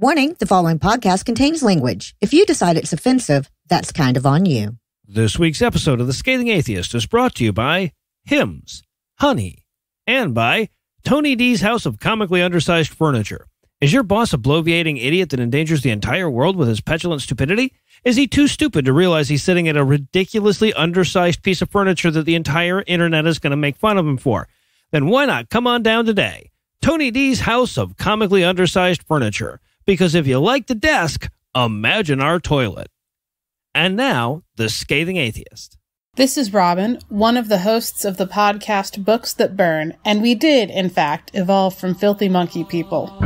Warning the following podcast contains language. If you decide it's offensive, that's kind of on you. This week's episode of The Scathing Atheist is brought to you by Hims, Honey, and by Tony D's House of Comically Undersized Furniture. Is your boss a bloviating idiot that endangers the entire world with his petulant stupidity? Is he too stupid to realize he's sitting at a ridiculously undersized piece of furniture that the entire internet is going to make fun of him for? Then why not come on down today? Tony D's House of Comically Undersized Furniture because if you like the desk, imagine our toilet. And now, the scathing atheist. This is Robin, one of the hosts of the podcast Books That Burn, and we did, in fact, evolve from filthy monkey people.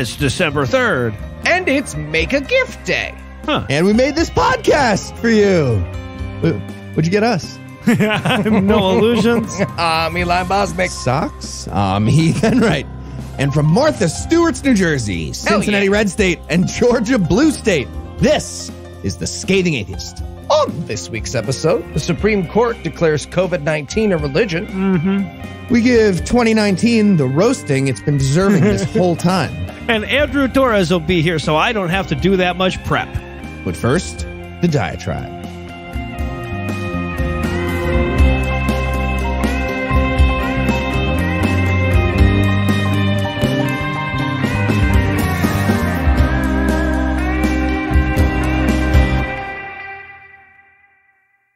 Thursday. It's December 3rd. And it's Make a Gift Day. Huh. And we made this podcast for you. What'd you get us? Noah Lugeons. I'm Eli Bosnick. Socks? Um, Heath Enwright. And from Martha Stewart's New Jersey, Cincinnati yeah. Red State, and Georgia Blue State, this is The Scathing Atheist. On this week's episode, the Supreme Court declares COVID 19 a religion. Mm-hmm. We give 2019 the roasting it's been deserving this whole time. And Andrew Torrez will be here, so I don't have to do that much prep. But first, the diatribe.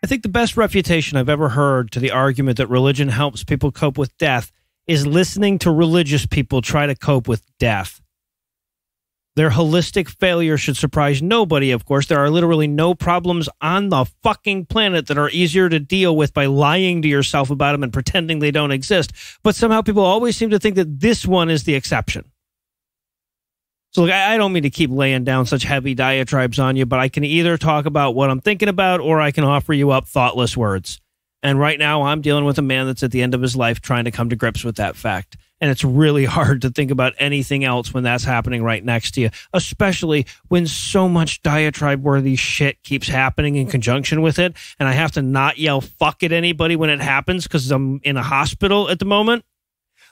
I think the best refutation I've ever heard to the argument that religion helps people cope with death is listening to religious people try to cope with death. Their holistic failure should surprise nobody, of course. There are literally no problems on the fucking planet that are easier to deal with by lying to yourself about them and pretending they don't exist. But somehow people always seem to think that this one is the exception. So, look, I don't mean to keep laying down such heavy diatribes on you, but I can either talk about what I'm thinking about or I can offer you up thoughtless words. And right now, I'm dealing with a man that's at the end of his life trying to come to grips with that fact. And it's really hard to think about anything else when that's happening right next to you, especially when so much diatribe worthy shit keeps happening in conjunction with it. And I have to not yell fuck at anybody when it happens because I'm in a hospital at the moment.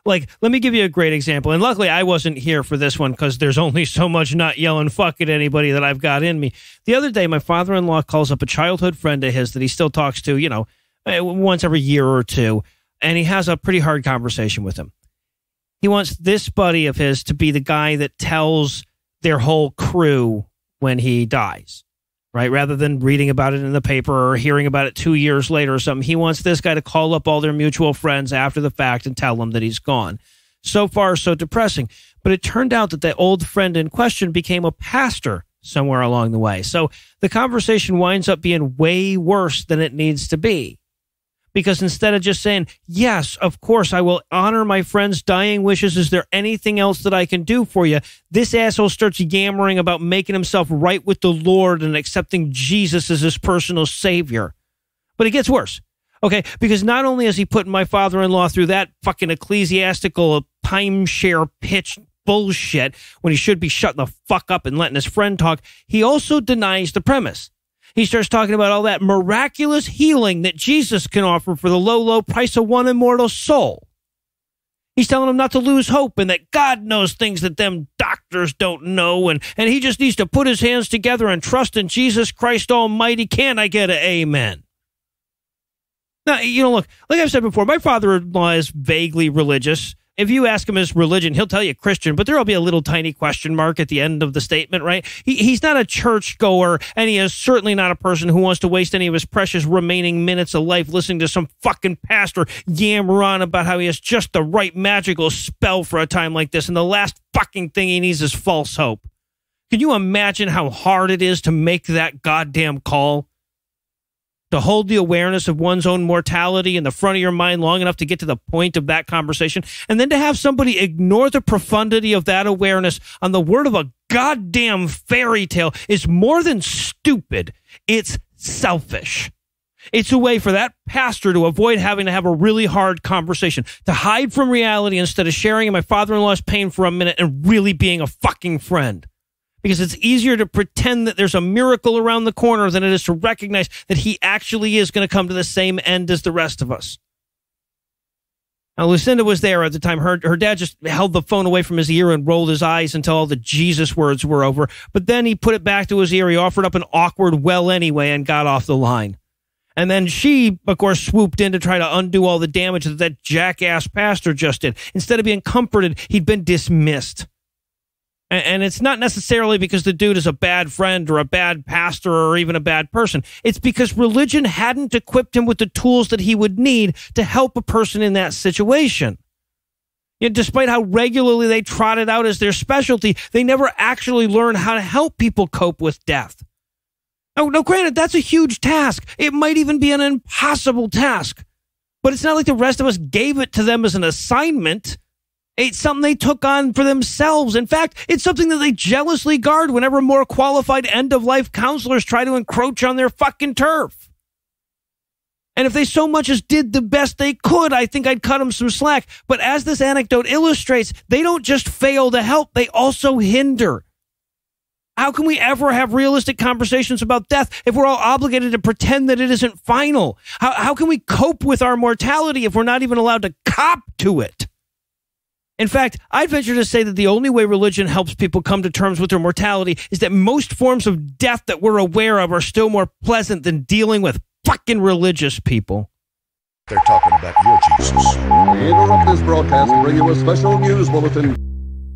Like, let me give you a great example. And luckily, I wasn't here for this one because there's only so much not yelling fuck at anybody that I've got in me. The other day, my father in law calls up a childhood friend of his that he still talks to, you know, eh, once every year or two. And he has a pretty hard conversation with him. He wants this buddy of his to be the guy that tells their whole crew when he dies, right? Rather than reading about it in the paper or hearing about it two years later or something, he wants this guy to call up all their mutual friends after the fact and tell them that he's gone. So far, so depressing. But it turned out that the old friend in question became a pastor somewhere along the way. So the conversation winds up being way worse than it needs to be because instead of just saying, Yes, of course, I will honor my friend's dying wishes. Is there anything else that I can do for you? This asshole starts yammering about making himself right with the Lord and accepting Jesus as his personal savior. But it gets worse. Okay. Because not only is he putting my father in law through that fucking ecclesiastical timeshare pitch bullshit when he should be shutting the fuck up and letting his friend talk, he also denies the premise. He starts talking about all that miraculous healing that Jesus can offer for the low, low price of one immortal soul. He's telling them not to lose hope and that God knows things that them doctors don't know and, and he just needs to put his hands together and trust in Jesus Christ Almighty. Can I get an amen? Now, you know, look, like I've said before, my father in law is vaguely religious. If you ask him his religion, he'll tell you Christian, but there'll be a little tiny question mark at the end of the statement, right? He, he's not a churchgoer, and he is certainly not a person who wants to waste any of his precious remaining minutes of life listening to some fucking pastor yammer on about how he has just the right magical spell for a time like this, and the last fucking thing he needs is false hope. Can you imagine how hard it is to make that goddamn call? To hold the awareness of one's own mortality in the front of your mind long enough to get to the point of that conversation, and then to have somebody ignore the profundity of that awareness on the word of a goddamn fairy tale is more than stupid. It's selfish. It's a way for that pastor to avoid having to have a really hard conversation, to hide from reality instead of sharing in my father in law's pain for a minute and really being a fucking friend. Because it's easier to pretend that there's a miracle around the corner than it is to recognize that he actually is going to come to the same end as the rest of us. Now, Lucinda was there at the time. Her, her dad just held the phone away from his ear and rolled his eyes until all the Jesus words were over. But then he put it back to his ear. He offered up an awkward well anyway and got off the line. And then she, of course, swooped in to try to undo all the damage that that jackass pastor just did. Instead of being comforted, he'd been dismissed. And, it's not necessarily because the dude is a bad friend or a bad pastor or even a bad person. It's because religion hadn't equipped him with the tools that he would need to help a person in that situation. Despite how regularly they trot it out as their specialty, they never actually learn how to help people cope with death. Now, now, granted, that's a huge task. It might even be an impossible task. But it's not like the rest of us gave it to them as an assignment. It's something they took on for themselves. In fact, it's something that they jealously guard whenever more qualified end of life counselors try to encroach on their fucking turf. And if they so much as did the best they could, I think I'd cut them some slack. But as this anecdote illustrates, they don't just fail to help, they also hinder. How can we ever have realistic conversations about death if we're all obligated to pretend that it isn't final? How, how can we cope with our mortality if we're not even allowed to cop to it? In fact, I'd venture to say that the only way religion helps people come to terms with their mortality is that most forms of death that we're aware of are still more pleasant than dealing with fucking religious people. They're talking about your Jesus. We interrupt this broadcast and bring you a special news bulletin.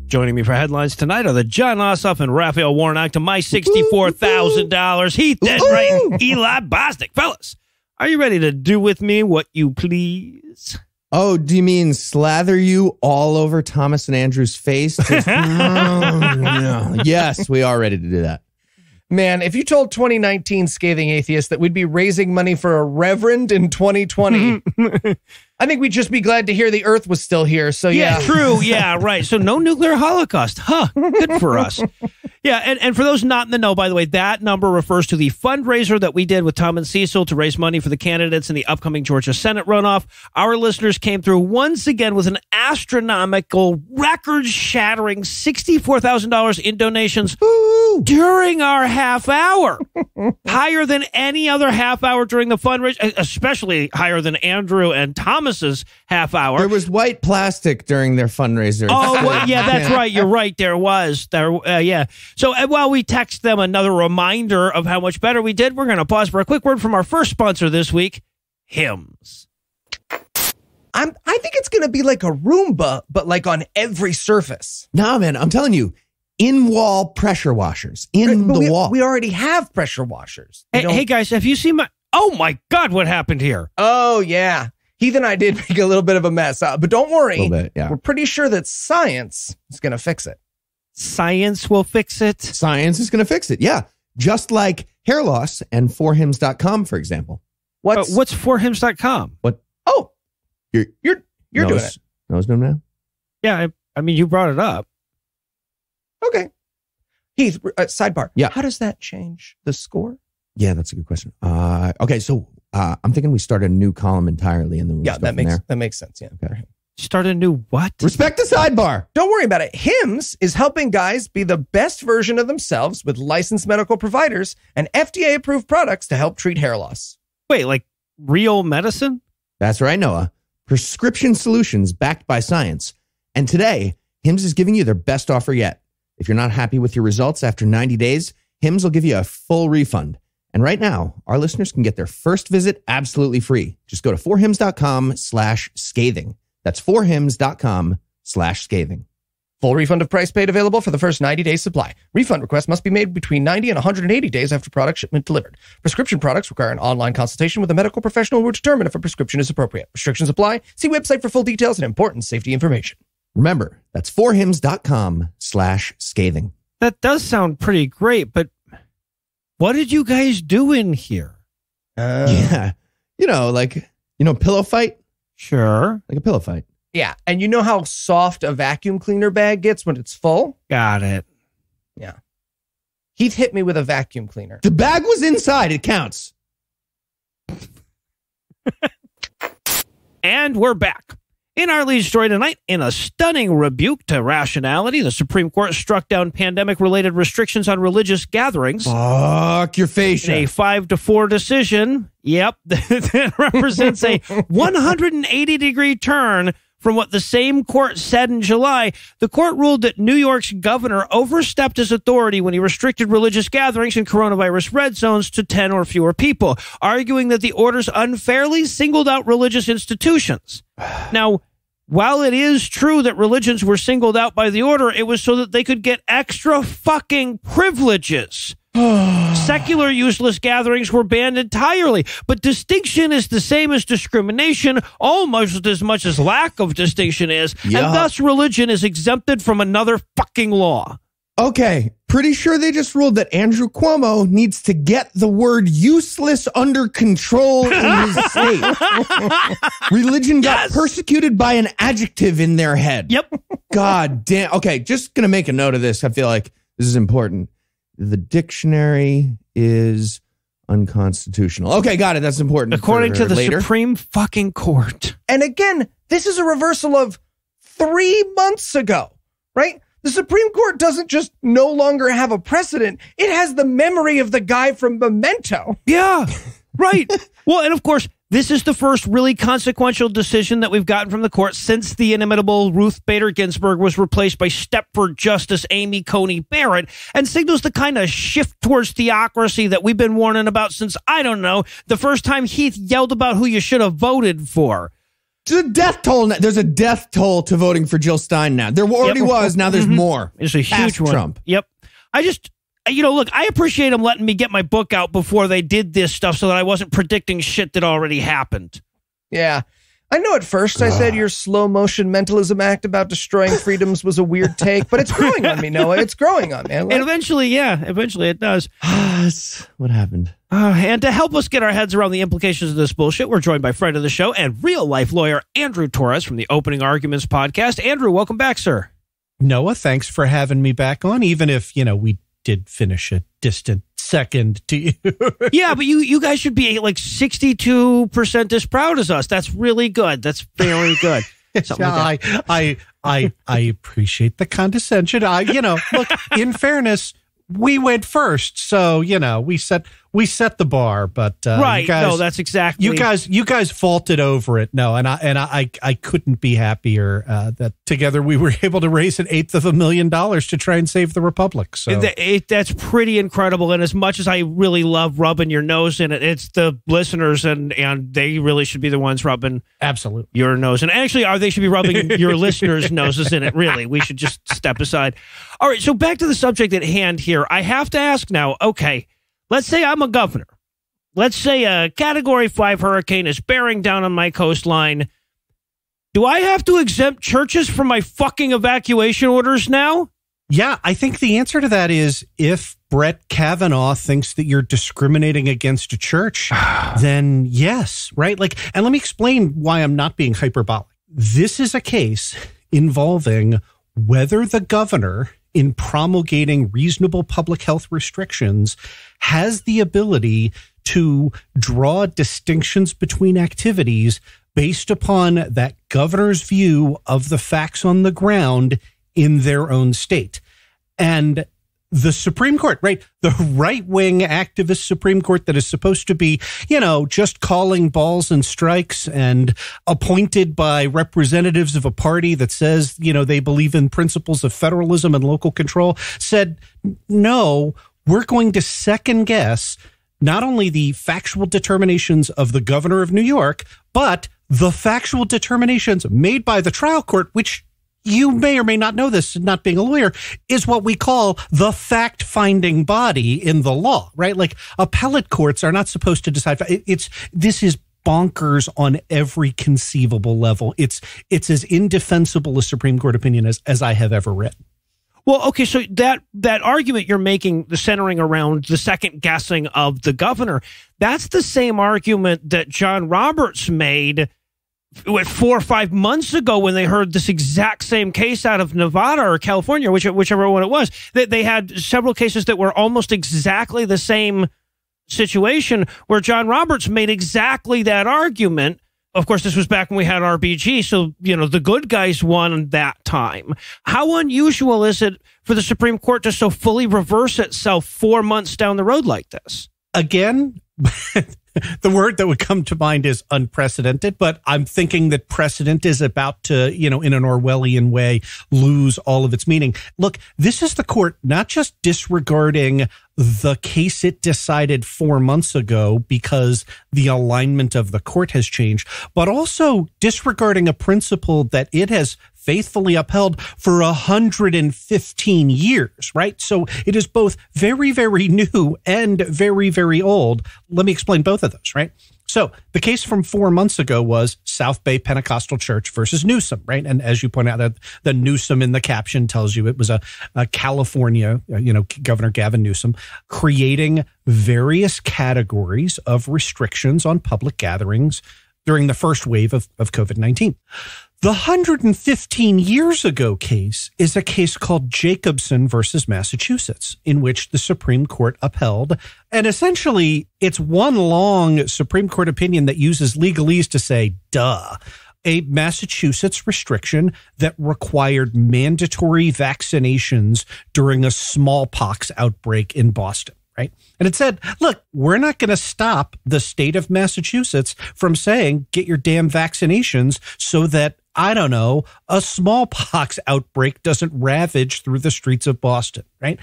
Joining me for headlines tonight are the Jon Ossoff and Raphael Warnock to my $64,000. Heath Desright and Eli Bosnick. Fellas, are you ready to do with me what you please? Oh, do you mean slather you all over Thomas and Andrew's face? Just- Oh, no. Yes, we are ready to do that. Man, if you told 2019 scathing atheists that we'd be raising money for a reverend in 2020, I think we'd just be glad to hear the earth was still here. So yeah. true. Yeah, right. So no nuclear holocaust. Huh. Good for us. Yeah, and, and for those not in the know, by the way, that number refers to the fundraiser that we did with Tom and Cecil to raise money for the candidates in the upcoming Georgia Senate runoff. Our listeners came through once again with an astronomical, record shattering $64,000 in donations during our half hour. higher than any other half hour during the fundraiser, especially higher than Andrew and Thomas's half hour. There was white plastic during their fundraiser. Oh, well, yeah, that's right. You're right. There was there. Uh, yeah. So uh, while we text them another reminder of how much better we did, we're going to pause for a quick word from our first sponsor this week, Hims. I'm, I think it's going to be like a Roomba, but like on every surface. Nah, man, I'm telling you, in wall pressure washers in But the we, wall. we already have pressure washers. Hey, hey, guys, have you seen my? Oh my God, what happened here? Oh, yeah. Heath and I did make a little bit of a mess, uh, but don't worry. Little bit, yeah. We're pretty sure that science is going to fix it. Science will fix it. Science is going to fix it. Yeah. Just like hair loss and forhims.com, for example. Uh, What's what's forhims.com? What Oh, You're, you're you're doing nose, it. Nose them now? Yeah, I, I mean, you brought it up. Okay. Heath, uh, sidebar. Yeah. How does that change the score? Yeah, that's a good question. Uh, okay, so uh, I'm thinking we start a new column entirely and then we Yeah, just go that from makes there. that makes sense. Yeah. Okay. Start a new what? Respect the sidebar. Don't worry about it. HIMS is helping guys be the best version of themselves with licensed medical providers and FDA approved products to help treat hair loss. Wait, like real medicine? That's right, Noah. Prescription solutions backed by science. And today, HIMS is giving you their best offer yet. If you're not happy with your results after 90 days, HIMS will give you a full refund. And right now, our listeners can get their first visit absolutely free. Just go to forhims.com slash scathing. That's forhims.com slash scathing. Full refund of price paid available for the first 90 days supply. Refund request must be made between 90 and 180 days after product shipment delivered. Prescription products require an online consultation with a medical professional who will determine if a prescription is appropriate. Restrictions apply. See website for full details and important safety information. Remember, that's forhims.com slash scathing. That does sound pretty great, but what did you guys do in here? Uh, Yeah. You know, like, you know, pillow fight? Sure. Like a pillow fight. Yeah. And you know how soft a vacuum cleaner bag gets when it's full? Got it. Yeah. Heath hit me with a vacuum cleaner. The bag was inside. It counts. And we're back. In our lead story tonight, in a stunning rebuke to rationality, the Supreme Court struck down pandemic related restrictions on religious gatherings. Fuck your In a five to four decision, yep, that represents a 180 degree turn from what the same court said in July. The court ruled that New York's governor overstepped his authority when he restricted religious gatherings in coronavirus red zones to 10 or fewer people, arguing that the orders unfairly singled out religious institutions. Now, while it is true that religions were singled out by the order, it was so that they could get extra fucking privileges. Secular useless gatherings were banned entirely, but distinction is the same as discrimination, almost as much as lack of distinction is, Yeah. and thus religion is exempted from another fucking law. Okay, pretty sure they just ruled that Andrew Cuomo needs to get the word useless under control in his state. Religion got persecuted by an adjective in their head. Yep. God damn. Okay, just gonna make a note of this. I feel like this is important. The dictionary is unconstitutional. Okay, got it. That's important. According to the later. Supreme fucking Court. And again, this is a reversal of three months ago, right? The Supreme Court doesn't just no longer have a precedent, it has the memory of the guy from Memento. Yeah, right. well, and of course, this is the first really consequential decision that we've gotten from the court since the inimitable Ruth Bader Ginsburg was replaced by Stepford Justice Amy Coney Barrett and signals the kind of shift towards theocracy that we've been warning about since, I don't know, the first time Heath yelled about who you should have voted for. There's a death toll. Now. There's a death toll to voting for Jill Stein now. There already Yep. was. Now there's mm-hmm. more. It's a huge Ask one. Trump. Yep. I just, you know, look, I appreciate them letting me get my book out before they did this stuff so that I wasn't predicting shit that already happened. Yeah. I know at first I said your slow motion mentalism act about destroying freedoms was a weird take, but it's growing on me, Noah. It's growing on me. I And eventually, yeah, eventually it does. What happened. Uh, and to help us get our heads around the implications of this bullshit, we're joined by friend of the show and real life lawyer Andrew Torrez from the Opening Arguments podcast. Andrew, welcome back, sir. Noah, thanks for having me back on, even if, you know, we did finish a distant second to you. yeah, but you you guys should be like sixty two percent as proud as us. That's really good. That's very good. Something like. I, I, I, I appreciate the condescension. I, you know, look, in fairness, we went first. So, you know, we set, we set the bar, but, uh, right? you guys, no, that's exactly. you guys, you guys vaulted over it. No, and I and I, I, couldn't be happier uh, that together we were able to raise an eighth of a million dollars to try and save the republic. So Th- it- that's pretty incredible. And as much as I really love rubbing your nose in it, it's the listeners, and and they really should be the ones rubbing absolutely. your nose. And actually, are they should be rubbing your listeners' noses in it? Really, we should just step aside. All right. So back to the subject at hand here. I have to ask now. Okay, let's say I'm a governor. Let's say a Category Five hurricane is bearing down on my coastline. Do I have to exempt churches from my fucking evacuation orders now? Yeah, I think the answer to that is if Brett Kavanaugh thinks that you're discriminating against a church, then yes, right? Like, and let me explain why I'm not being hyperbolic. This is a case involving whether the governor, in promulgating reasonable public health restrictions, has the ability to draw distinctions between activities based upon that governor's view of the facts on the ground in their own state. And the Supreme Court, right? The right wing activist Supreme Court that is supposed to be, you know, just calling balls and strikes and appointed by representatives of a party that says, you know, they believe in principles of federalism and local control said, no, we're going to second guess not only the factual determinations of the governor of New York, but the factual determinations made by the trial court, which you may or may not know this, not being a lawyer, is what we call the fact finding body in the law, right? Like appellate courts are not supposed to decide. It's, this is bonkers on every conceivable level. It's, it's as indefensible a Supreme Court opinion as, as I have ever read. Well, okay, so that that argument you're making, the centering around the second guessing of the governor, that's the same argument that John Roberts made what, four or five months ago when they heard this exact same case out of Nevada or California, which, whichever one it was. They, they had several cases that were almost exactly the same situation where John Roberts made exactly that argument. Of course, this was back when we had RBG, so you know the good guys won that time. How unusual is it for the Supreme Court to so fully reverse itself four months down the road like this? Again, the word that would come to mind is unprecedented, but I'm thinking that precedent is about to, you know, in an Orwellian way, lose all of its meaning. Look, this is the court not just disregarding the case it decided four months ago because the alignment of the court has changed, but also disregarding a principle that it has faithfully upheld for 115 years, right? So it is both very, very new and very, very old. Let me explain both of those, right? So the case from four months ago was South Bay Pentecostal Church versus Newsom, right? And as you point out, the Newsom in the caption tells you it was a, a California, uh, you know, Governor Gavin Newsom creating various categories of restrictions on public gatherings during the first wave of, of COVID 19. The 115 years ago case is a case called Jacobson versus Massachusetts, in which the Supreme Court upheld. And essentially, it's one long Supreme Court opinion that uses legalese to say, duh. A Massachusetts restriction that required mandatory vaccinations during a smallpox outbreak in Boston right? And it said, look, we're not going to stop the state of Massachusetts from saying, get your damn vaccinations so that I don't know, a smallpox outbreak doesn't ravage through the streets of Boston, right?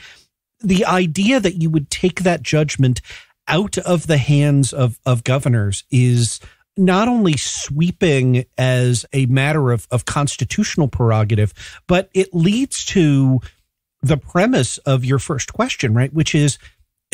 The idea that you would take that judgment out of the hands of, of governors is not only sweeping as a matter of, of constitutional prerogative, but it leads to the premise of your first question, right? Which is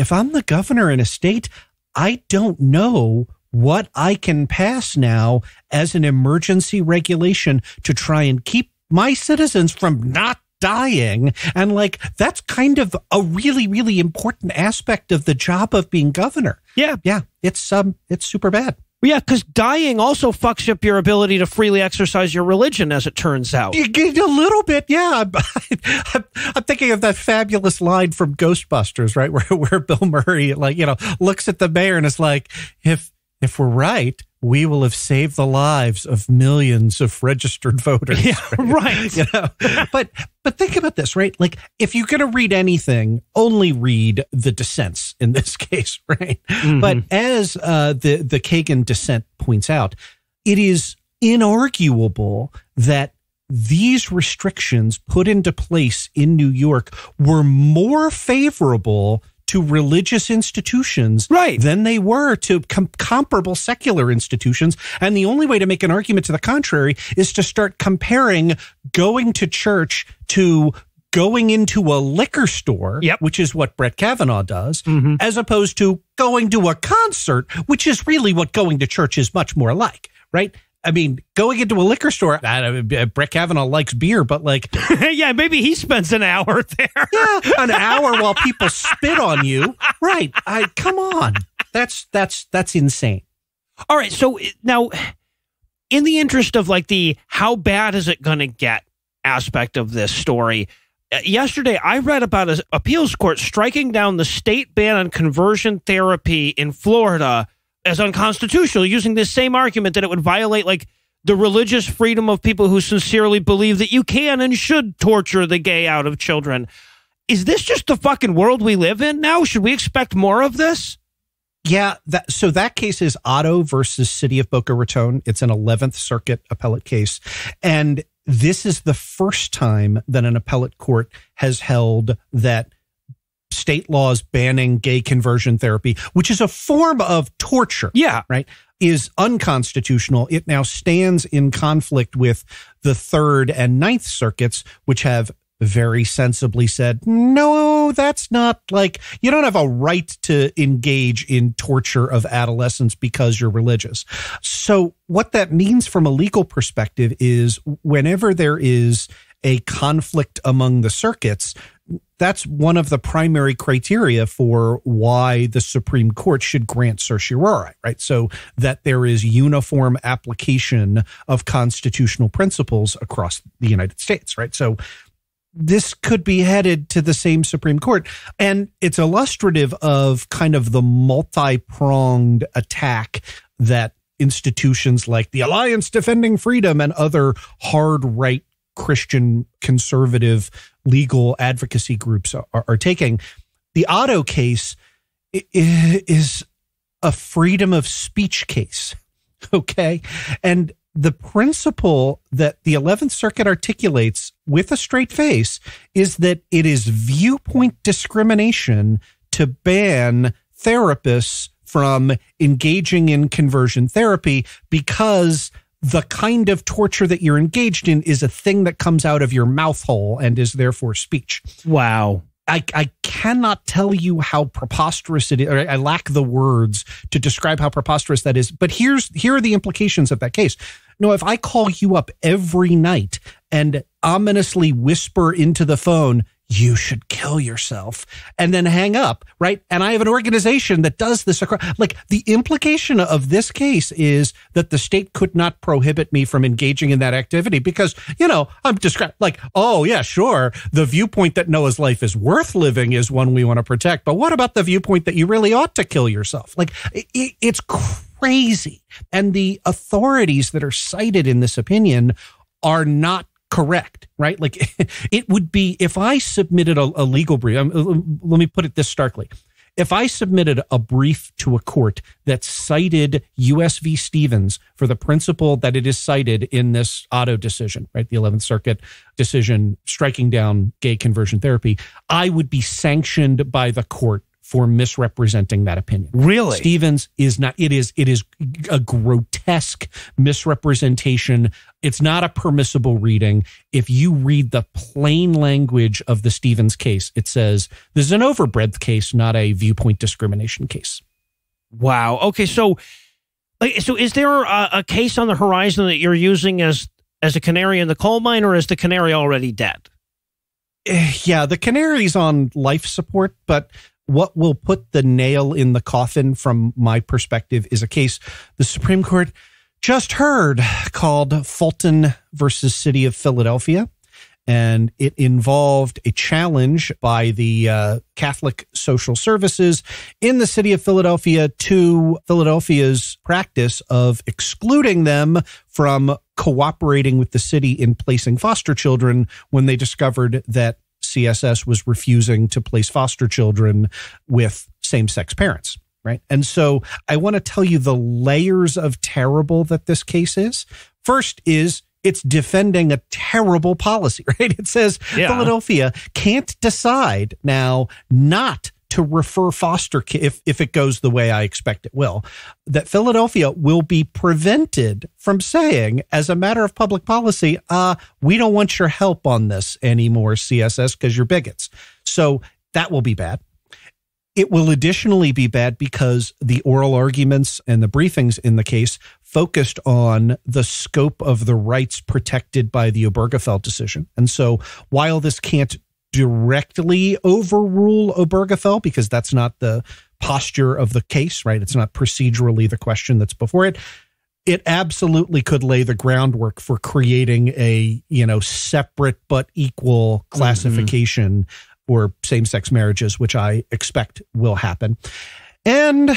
if I'm the governor in a state, I don't know what I can pass now as an emergency regulation to try and keep my citizens from not dying. And like, that's kind of a really, really important aspect of the job of being governor. Yeah. Yeah. It's, um, it's super bad. Yeah, because dying also fucks up your ability to freely exercise your religion, as it turns out. A little bit, yeah. I'm, I'm, thinking of that fabulous line from Ghostbusters, right, where where Bill Murray, like you know, looks at the mayor and is like, if if we're right, we will have saved the lives of millions of registered voters. Yeah, right. you know? but but think about this, right? Like if you're going to read anything, only read the dissents in this case, right? Mm-hmm. But as uh, the the Kagan dissent points out, it is inarguable that these restrictions put into place in New York were more favorable to religious institutions right. than they were to com- comparable secular institutions. And the only way to make an argument to the contrary is to start comparing going to church to going into a liquor store, yep. which is what Brett Kavanaugh does, mm-hmm. as opposed to going to a concert, which is really what going to church is much more like, right? I mean, going into a liquor store, I, Brett Kavanaugh likes beer, but like, yeah, maybe he spends an hour there. yeah, an hour while people spit on you. Right. I come on. That's that's that's insane. All right. So now, in the interest of like the how bad is it going to get aspect of this story, uh, yesterday I read about an appeals court striking down the state ban on conversion therapy in Florida as unconstitutional using this same argument that it would violate like the religious freedom of people who sincerely believe that you can and should torture the gay out of children. Is this just the fucking world we live in now? Should we expect more of this? Yeah, that so that case is Otto versus City of Boca Raton. It's an 11th Circuit appellate case. And this is the first time that an appellate court has held that state laws banning gay conversion therapy, which is a form of torture. Yeah. Right. Is unconstitutional. It now stands in conflict with the third and ninth circuits, which have very sensibly said, no, that's not like you don't have a right to engage in torture of adolescents because you're religious. So, what that means from a legal perspective is whenever there is a conflict among the circuits, that's one of the primary criteria for why the Supreme Court should grant certiorari, right? So that there is uniform application of constitutional principles across the United States, right? So this could be headed to the same Supreme Court. And it's illustrative of kind of the multi pronged attack that institutions like the Alliance Defending Freedom and other hard right Christian conservative legal advocacy groups are, are taking. The Otto case is a freedom of speech case. Okay. And the principle that the 11th Circuit articulates with a straight face is that it is viewpoint discrimination to ban therapists from engaging in conversion therapy because the kind of torture that you're engaged in is a thing that comes out of your mouth hole and is therefore speech. Wow. I, I cannot tell you how preposterous it is. I lack the words to describe how preposterous that is. But here's here are the implications of that case. No, if I call you up every night and ominously whisper into the phone, you should kill yourself and then hang up, right? And I have an organization that does this across, like the implication of this case is that the state could not prohibit me from engaging in that activity because, you know, I'm describing like, oh yeah, sure. The viewpoint that Noah's life is worth living is one we want to protect. But what about the viewpoint that you really ought to kill yourself? Like it, it's crazy. And the authorities that are cited in this opinion are not correct, right? Like it would be if I submitted a, a legal brief. Um, let me put it this starkly. If I submitted a brief to a court that cited US v. Stevens for the principle that it is cited in this Otto decision, right? The 11th Circuit decision striking down gay conversion therapy, I would be sanctioned by the court for misrepresenting that opinion. Really? Stevens is not it is it is a grotesque misrepresentation. It's not a permissible reading. If you read the plain language of the Stevens case, it says this is an overbreadth case, not a viewpoint discrimination case. Wow. Okay, so so is there a, a case on the horizon that you're using as as a canary in the coal mine or is the canary already dead? Eh, yeah, the canary's on life support, but what will put the nail in the coffin from my perspective is a case the Supreme Court just heard called Fulton versus City of Philadelphia. And it involved a challenge by the uh, Catholic Social Services in the city of Philadelphia to Philadelphia's practice of excluding them from cooperating with the city in placing foster children when they discovered that CSS was refusing to place foster children with same sex parents. Right. And so I want to tell you the layers of terrible that this case is. First is it's defending a terrible policy, right? It says yeah. Philadelphia can't decide now not to refer foster if, if it goes the way I expect it will, that Philadelphia will be prevented from saying, as a matter of public policy, uh, we don't want your help on this anymore, CSS, because you're bigots. So that will be bad. It will additionally be bad because the oral arguments and the briefings in the case focused on the scope of the rights protected by the Obergefell decision. And so while this can't directly overrule Obergefell because that's not the posture of the case, right? It's not procedurally the question that's before it. It absolutely could lay the groundwork for creating a, you know, separate but equal mm-hmm. classification mm-hmm. for same-sex marriages, which I expect will happen. And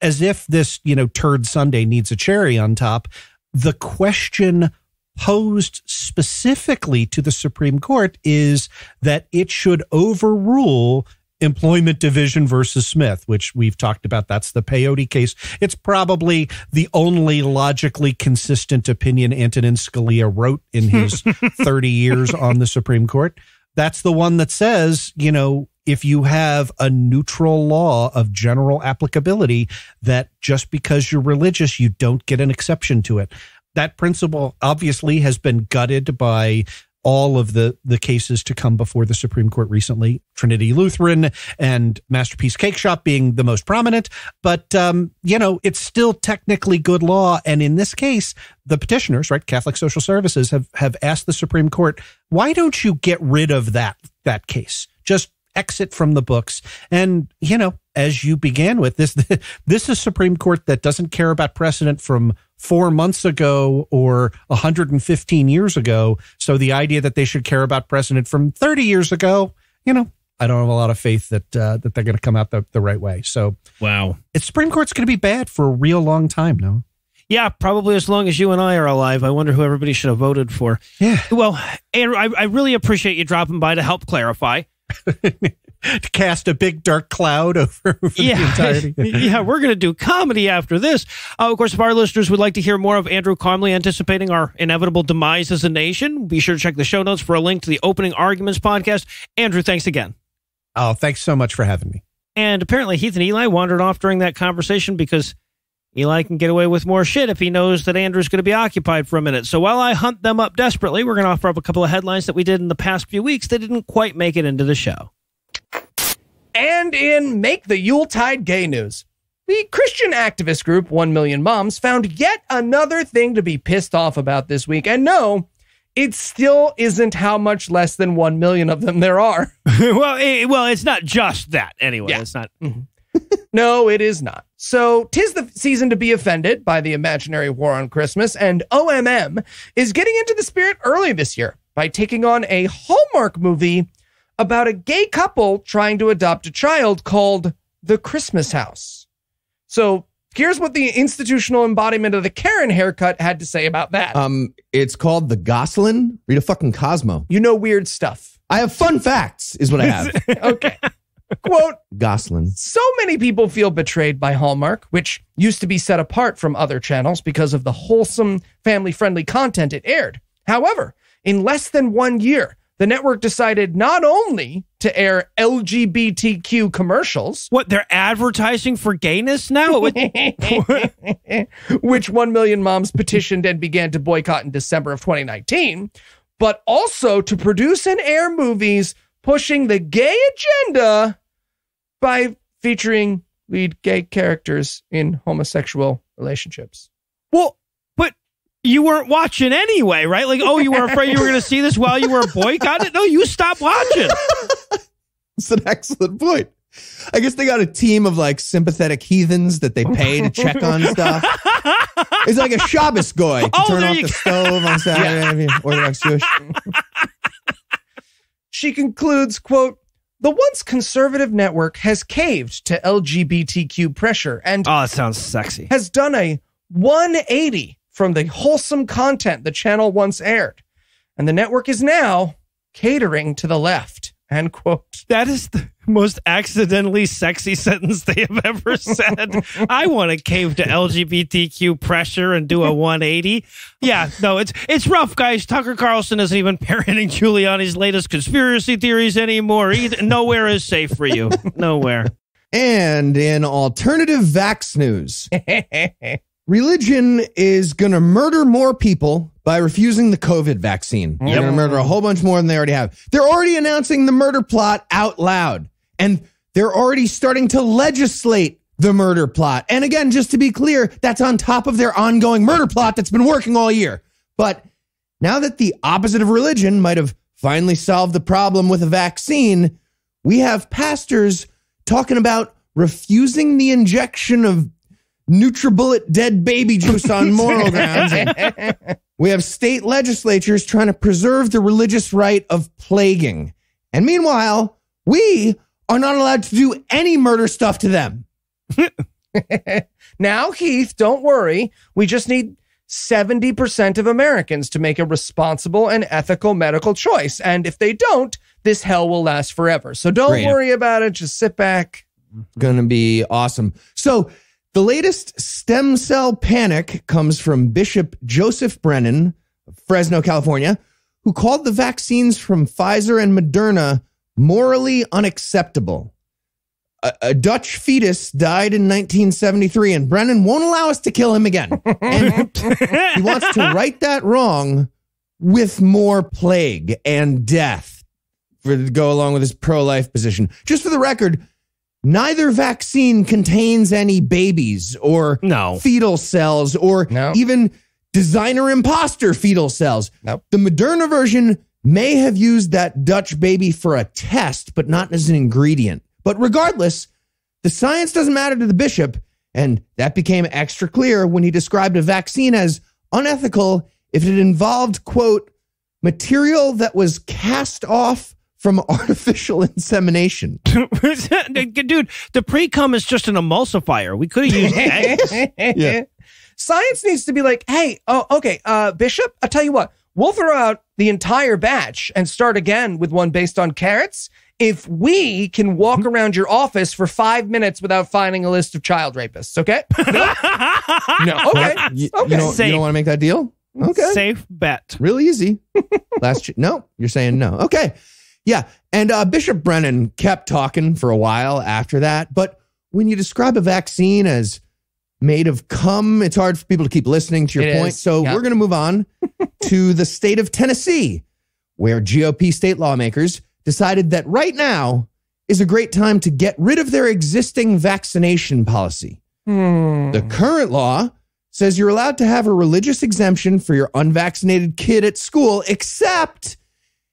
as if this, you know, turd Sunday needs a cherry on top, the question posed specifically to the Supreme Court is that it should overrule employment division versus Smith, which we've talked about. That's the peyote case. It's probably the only logically consistent opinion Antonin Scalia wrote in his 30 years on the Supreme Court. That's the one that says, you know, if you have a neutral law of general applicability, that just because you're religious, you don't get an exception to it that principle obviously has been gutted by all of the the cases to come before the Supreme Court recently, Trinity Lutheran and Masterpiece Cake Shop being the most prominent. But um, you know, it's still technically good law, and in this case, the petitioners, right, Catholic Social Services, have have asked the Supreme Court, why don't you get rid of that that case? Just exit from the books, and you know, as you began with this this is Supreme Court that doesn't care about precedent from four months ago or 115 years ago. So the idea that they should care about precedent from 30 years ago, you know, I don't have a lot of faith that uh, that they're going to come out the, the right way. So Wow. it's Supreme Court's going to be bad for a real long time. No. Yeah, probably as long as you and I are alive. I wonder who everybody should have voted for. Yeah. Well, Andrew, I, I really appreciate you dropping by to help clarify. to cast a big dark cloud over, over the yeah, entirety. yeah, we're going to do comedy after this. Uh, of course, if our listeners would like to hear more of Andrew calmly anticipating our inevitable demise as a nation, be sure to check the show notes for a link to the opening arguments podcast. Andrew, thanks again. Oh, thanks so much for having me. And apparently, Heath and Eli wandered off during that conversation because Eli can get away with more shit if he knows that Andrew's going to be occupied for a minute. So while I hunt them up desperately, we're going to offer up a couple of headlines that we did in the past few weeks that didn't quite make it into the show. And in Make the Yuletide Gay News, the Christian activist group 1 Million Moms found yet another thing to be pissed off about this week. And no, it still isn't how much less than 1 million of them there are. well, it, well, it's not just that anyway. Yeah. It's not. Mm-hmm. No, it is not. So, tis the season to be offended by the imaginary war on Christmas, and OMM is getting into the spirit early this year by taking on a Hallmark movie about a gay couple trying to adopt a child called The Christmas House. So, here's what the institutional embodiment of the Karen haircut had to say about that. Um, it's called the Goslin. Read a fucking Cosmo. you know weird stuff. I have fun facts, is what I have. Okay. Quote, Goslin. So many people feel betrayed by Hallmark, which used to be set apart from other channels because of the wholesome, family friendly content it aired. However, in less than one year, the network decided not only to air LGBTQ commercials, What they're advertising for gayness now? Which 1 million moms petitioned and began to boycott in December of 2019, but also to produce and air movies pushing the gay agenda by featuring lead gay characters in homosexual relationships. well, you weren't watching anyway, right? Like, oh, you were afraid you were going to see this while you were boycotting it? No, you stopped watching. It's an excellent point. I guess they got a team of like sympathetic heathens that they pay to check on stuff. It's like a Shabbos goy to Oh, turn off the go. stove on Saturday if you're Orthodox Jewish. She concludes, quote, the once conservative network has caved to LGBTQ pressure and Oh, that sounds sexy. has done a 180 from the wholesome content the channel once aired. And the network is now catering to the left. End quote. That is the most accidentally sexy sentence they have ever said. I want to cave to LGBTQ pressure and do a 180. Yeah, no, it's it's rough, guys. Tucker Carlson isn't even parroting Giuliani's latest conspiracy theories anymore. Either, nowhere is safe for you. Nowhere. And in alternative vax news, religion is going to murder more people by refusing the COVID vaccine. They're going to murder a whole bunch more than they already have. They're already announcing the murder plot out loud, and they're already starting to legislate the murder plot. And again, just to be clear, that's on top of their ongoing murder plot that's been working all year. But now that the opposite of religion might have finally solved the problem with a vaccine, we have pastors talking about refusing the injection of NutriBullet dead baby juice on moral grounds. We have state legislatures trying to preserve the religious right of plaguing. And meanwhile, we are not allowed to do any murder stuff to them. now, Heath, don't worry. We just need 70% of Americans to make a responsible and ethical medical choice. And if they don't, this hell will last forever. So don't Great. worry about it. Just sit back. Gonna be awesome. So, the latest stem cell panic comes from Bishop Joseph Brennan, of Fresno, California, who called the vaccines from Pfizer and Moderna morally unacceptable. A, a Dutch fetus died in 1973, and Brennan won't allow us to kill him again. And he wants to right that wrong with more plague and death for to go along with his pro-life position. Just for the record, neither vaccine contains any babies or No. fetal cells or No. even designer imposter fetal cells. Nope. The Moderna version may have used that Dutch baby for a test, but not as an ingredient. But regardless, the science doesn't matter to the bishop, and that became extra clear when he described a vaccine as unethical if it involved, quote, material that was cast off from artificial insemination. Dude, the pre cum is just an emulsifier. We could have used eggs. Yeah. Science needs to be like, hey, oh, okay, uh, Bishop, I'll tell you what, we'll throw out the entire batch and start again with one based on carrots if we can walk around your office for five minutes without finding a list of child rapists, okay? No? no. Okay. You, Okay. you don't, Safe. you don't want to make that deal? Okay. Safe bet. Real easy. Last ch- no, you're saying no. Okay. Yeah. And uh, Bishop Brennan kept talking for a while after that. But when you describe a vaccine as made of cum, it's hard for people to keep listening to your It point. is. So Yeah. we're going to move on to the state of Tennessee, where GOP state lawmakers decided that right now is a great time to get rid of their existing vaccination policy. Hmm. The current law says you're allowed to have a religious exemption for your unvaccinated kid at school, except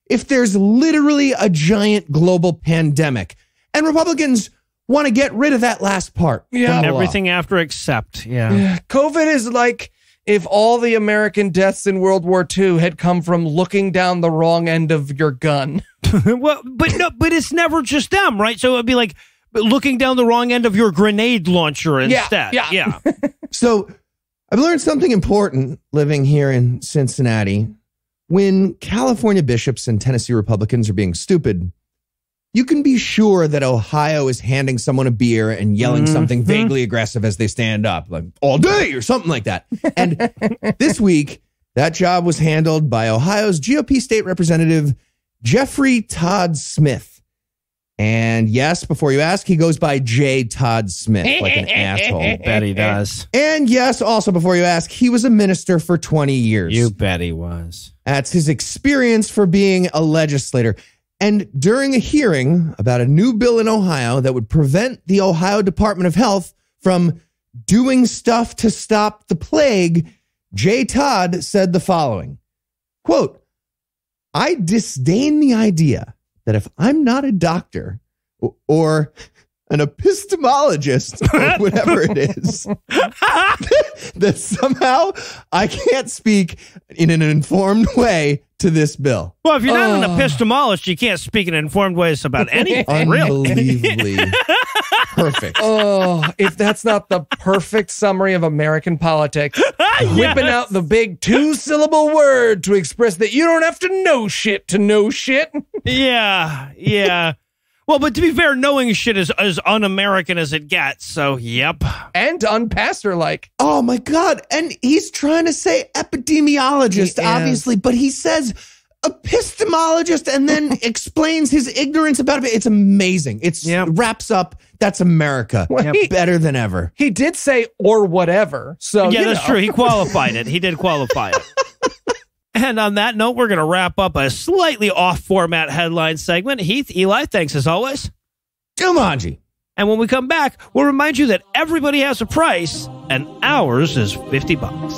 if there's literally a giant global pandemic. And Republicans want to get rid of that last part. Yeah. from the law. Everything after except. Yeah. Yeah, COVID is like if all the American deaths in World War II had come from looking down the wrong end of your gun. well, but no, but it's never just them, right? So it'd be like looking down the wrong end of your grenade launcher Yeah, instead. yeah. yeah. So I've learned something important living here in Cincinnati. When California bishops and Tennessee Republicans are being stupid, you can be sure that Ohio is handing someone a beer and yelling mm-hmm. something vaguely aggressive as they stand up, like all day or something like that. And this week, that job was handled by Ohio's GOP state representative, Jeffrey Todd Smith. And yes, before you ask, he goes by J. Todd Smith, like an asshole. bet he does. And yes, also before you ask, he was a minister for 20 years. You bet he was. That's his experience for being a legislator. And during a hearing about a new bill in Ohio that would prevent the Ohio Department of Health from doing stuff to stop the plague, Jay Todd said the following quote, I disdain the idea that if I'm not a doctor or an epistemologist or whatever it is, that somehow I can't speak in an informed way to this bill. Well, if you're not an Oh. epistemologist, you can't speak in informed ways about anything, really. Unbelievably perfect. Oh, if that's not the perfect summary of American politics, whipping out the big two syllable word to express that you don't have to know shit to know shit. Yeah, yeah. Well, but to be fair, knowing shit is as un-American as it gets. So, yep. And unpastor like. Oh my God. And he's trying to say epidemiologist, He is. obviously, but he says epistemologist and then explains his ignorance about it. It's amazing. It's Yep. wraps up. That's America. Well, he- Better than ever. He did say or whatever. So yeah, that's know. true. He qualified it. He did qualify it. And on that note, we're going to wrap up a slightly off format headline segment. Heath, Eli, thanks as always. Jumanji. And when we come back, we'll remind you that everybody has a price and ours is 50 bucks.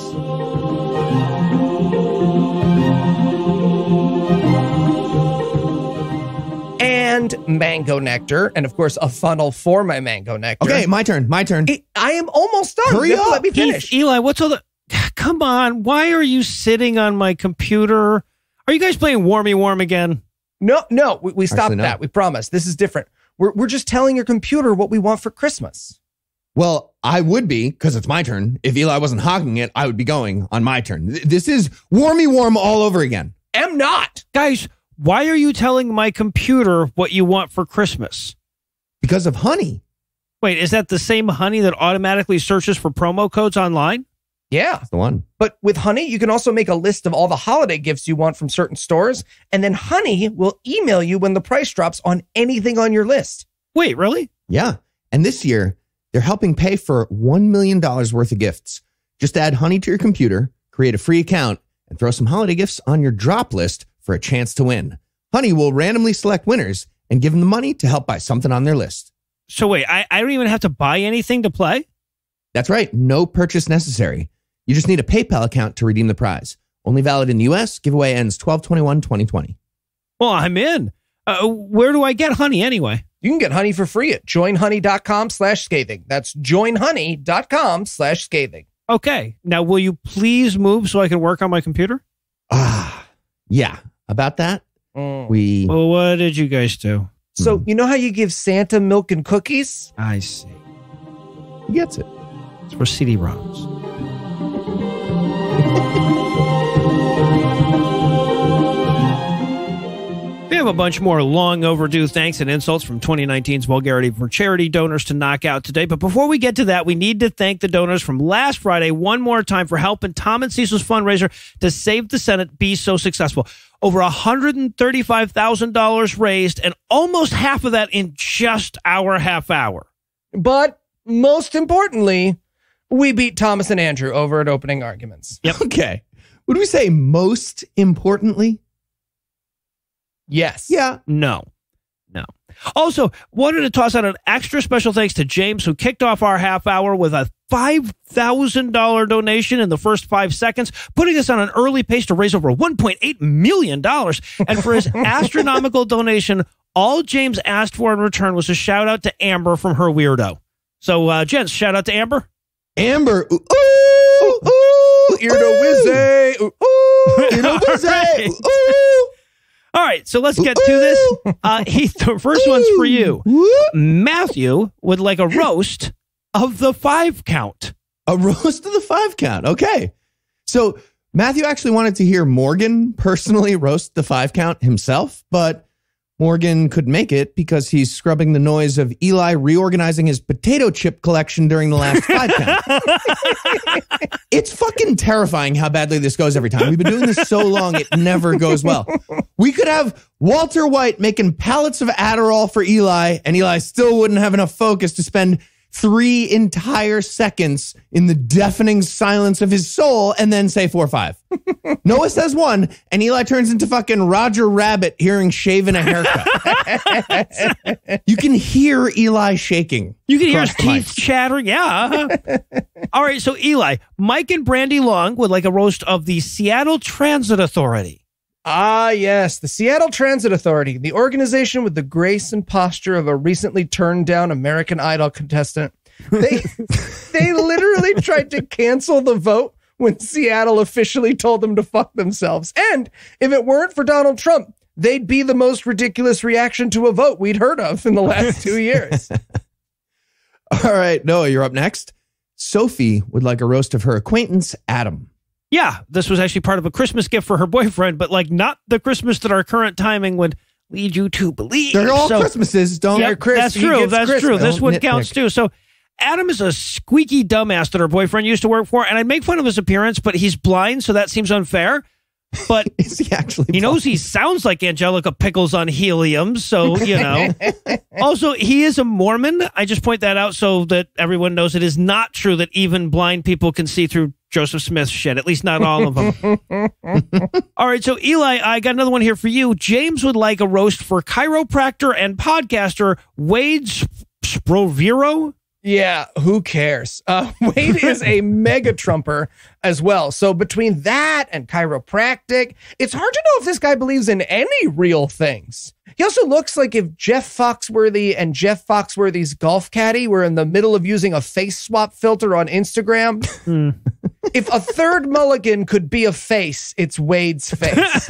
And mango nectar, and of course a funnel for my mango nectar. Okay, my turn. My turn. I- I am almost done. Hurry You have to up. Let me finish. Heath, Eli, what's all the. Come on. Why are you sitting on my computer? Are you guys playing Warmy Warm again? No, no, we, we stopped Actually, no. that. We promise. This is different. We're, we're just telling your computer what we want for Christmas. Well, I would be because it's my turn. If Eli wasn't hogging it, I would be going on my turn. This is warmy warm all over again. Am not. Guys, why are you telling my computer what you want for Christmas? Because of honey. Wait, is that the same honey that automatically searches for promo codes online? Yeah. That's the one. But with Honey, you can also make a list of all the holiday gifts you want from certain stores, and then Honey will email you when the price drops on anything on your list. Wait, really? Yeah. And this year, they're helping pay for $1 million worth of gifts. Just add honey to your computer, create a free account, and throw some holiday gifts on your drop list for a chance to win. Honey will randomly select winners and give them the money to help buy something on their list. So wait, I, I don't even have to buy anything to play? That's right. No purchase necessary. You just need a PayPal account to redeem the prize. Only valid in the US. Giveaway ends 12 21 2020. Well, I'm in. Uh, where do I get honey anyway? You can get honey for free at joinhoney.com slash scathing. That's joinhoney.com slash scathing. Okay. Now, will you please move so I can work on my computer? Ah, yeah. About that, Mm. we. Well, what did you guys do? So, you know how you give Santa milk and cookies? I see. He gets it. It's for CD-ROMs. Have a bunch more long overdue thanks and insults from 2019's Vulgarity for Charity donors to knock out today. But before we get to that, we need to thank the donors from last Friday one more time for helping Tom and Cecil's fundraiser to save the Senate be so successful. Over $135,000 raised, and almost half of that in just our half hour. But most importantly, we beat Thomas and Andrew over at opening arguments. Yep. Okay. Would we say most importantly? Yes. Yeah. No. No. Also, wanted to toss out an extra special thanks to James, who kicked off our half hour with a $5,000 donation in the first five seconds, putting us on an early pace to raise over $1.8 million. And for his astronomical donation, all James asked for in return was a shout out to Amber from her weirdo. So, uh, gents, shout out to Amber. Amber. Ooh, ooh, ooh, Ear to whizzy. Ooh, ooh. Ear to whizzy. Right. Ooh. All right, so let's get to this. Uh, Heath, the first one's for you. Matthew would like a roast of the five count. A roast of the five count. Okay. So Matthew actually wanted to hear Morgan personally roast the five count himself, but Morgan couldn't make it because he's scrubbing the noise of Eli reorganizing his potato chip collection during the last five count. it's fucking terrifying how badly this goes every time. We've been doing this so long, it never goes well. We could have Walter White making pallets of Adderall for Eli, and Eli still wouldn't have enough focus to spend three entire seconds in the deafening silence of his soul and then say four or five. Noah says one, and Eli turns into fucking Roger Rabbit hearing shaving a haircut. you can hear Eli shaking. You can hear his teeth chattering. Yeah. All right, so Eli, Mike and Brandy Long would like a roast of the Seattle Transit Authority. Ah, yes, the Seattle Transit Authority, the organization with the grace and posture of a recently turned down American Idol contestant. They they literally tried to cancel the vote when Seattle officially told them to fuck themselves. And if it weren't for Donald Trump, they'd be the most ridiculous reaction to a vote we'd heard of in the last 2 years. All right, Noah, you're up next. Sophie would like a roast of her acquaintance, Adam. Yeah, this was actually part of a Christmas gift for her boyfriend, but like not the Christmas that our current timing would lead you to believe. They're all So- Christmases, don't Yeah, Chris, that's true. That's Christmas. true. This one nitpick. counts too. So Adam is a squeaky dumbass that her boyfriend used to work for, and I'd make fun of his appearance, but he's blind, so that seems unfair. But Is he actually? he knows he sounds like Angelica Pickles on helium, so you know. also, he is a Mormon. I just point that out so that everyone knows it is not true that even blind people can see through Joseph Smith's shit. At least not all of them. all right, so Eli, I got another one here for you. James would like a roast for chiropractor and podcaster Wade Sp- Sprovero. Yeah, who cares? Uh, Wade is a mega trumper as well. So between that and chiropractic, it's hard to know if this guy believes in any real things. He also looks like if Jeff Foxworthy and Jeff Foxworthy's golf caddy were in the middle of using a face swap filter on Instagram. If a third mulligan could be a face, it's Wade's face.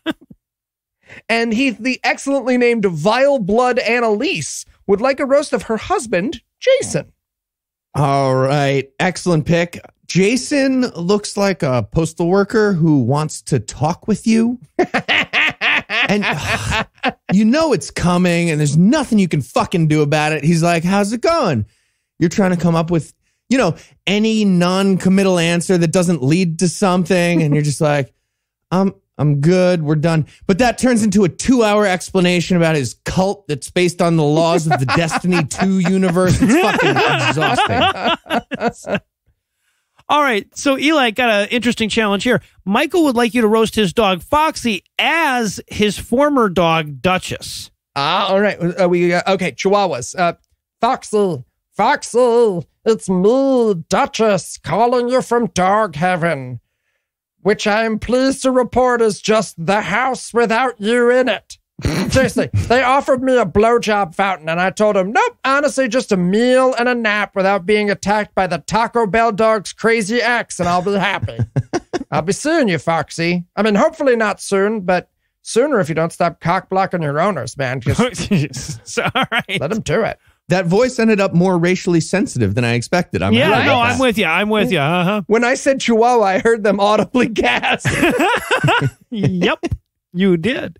and he, the excellently named Vile Blood Annalise, would like a roast of her husband, Jason. All right, excellent pick. Jason looks like a postal worker who wants to talk with you. and uh, you know it's coming and there's nothing you can fucking do about it. He's like, "How's it going?" You're trying to come up with, you know, any non-committal answer that doesn't lead to something and you're just like, "I'm I'm good. We're done." But that turns into a 2-hour explanation about his cult that's based on the laws of the Destiny 2 universe. It's fucking exhausting. All right, so Eli got an interesting challenge here. Michael would like you to roast his dog Foxy as his former dog Duchess. Ah, all right. Uh, we uh, okay. Chihuahuas. Uh, Foxy, Foxy, it's me, Duchess, calling you from dog heaven, which I am pleased to report is just the house without you in it. Seriously, they offered me a blowjob fountain, and I told them, nope, honestly, just a meal and a nap without being attacked by the Taco Bell dog's crazy ex, and I'll be happy. I'll be seeing you, Foxy. I mean, hopefully not soon, but sooner if you don't stop cock blocking your owners, man. Just all right. let them do it. That voice ended up more racially sensitive than I expected. I'm yeah, no, I'm with you. I'm with you. Uh huh. When I said Chihuahua, I heard them audibly gasp. yep, you did.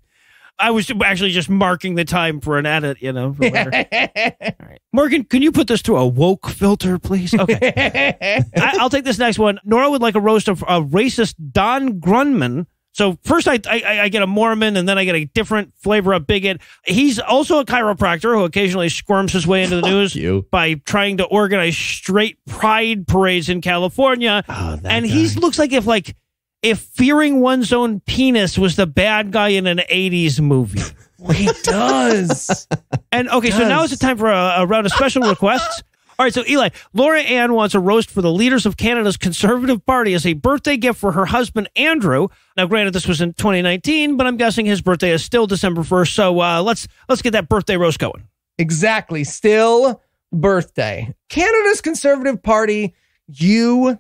I was actually just marking the time for an edit, you know. For. All right. Morgan, can you put this through a woke filter, please? Okay. I, I'll take this next one. Nora would like a roast of a racist Don Grundmann. So first, I, I I get a Mormon, and then I get a different flavor of bigot. He's also a chiropractor who occasionally squirms his way into the news you. by trying to organize straight pride parades in California. Oh, and he looks like if like if fearing one's own penis was the bad guy in an 80s movie. he does. And okay, so now it's a time for a, a round of special requests. All right, so Eli, Laura Ann wants a roast for the leaders of Canada's Conservative Party as a birthday gift for her husband Andrew. Now, granted, this was in 2019, but I'm guessing his birthday is still December 1st. So uh, let's let's get that birthday roast going. Exactly. Still birthday. Canada's Conservative Party, you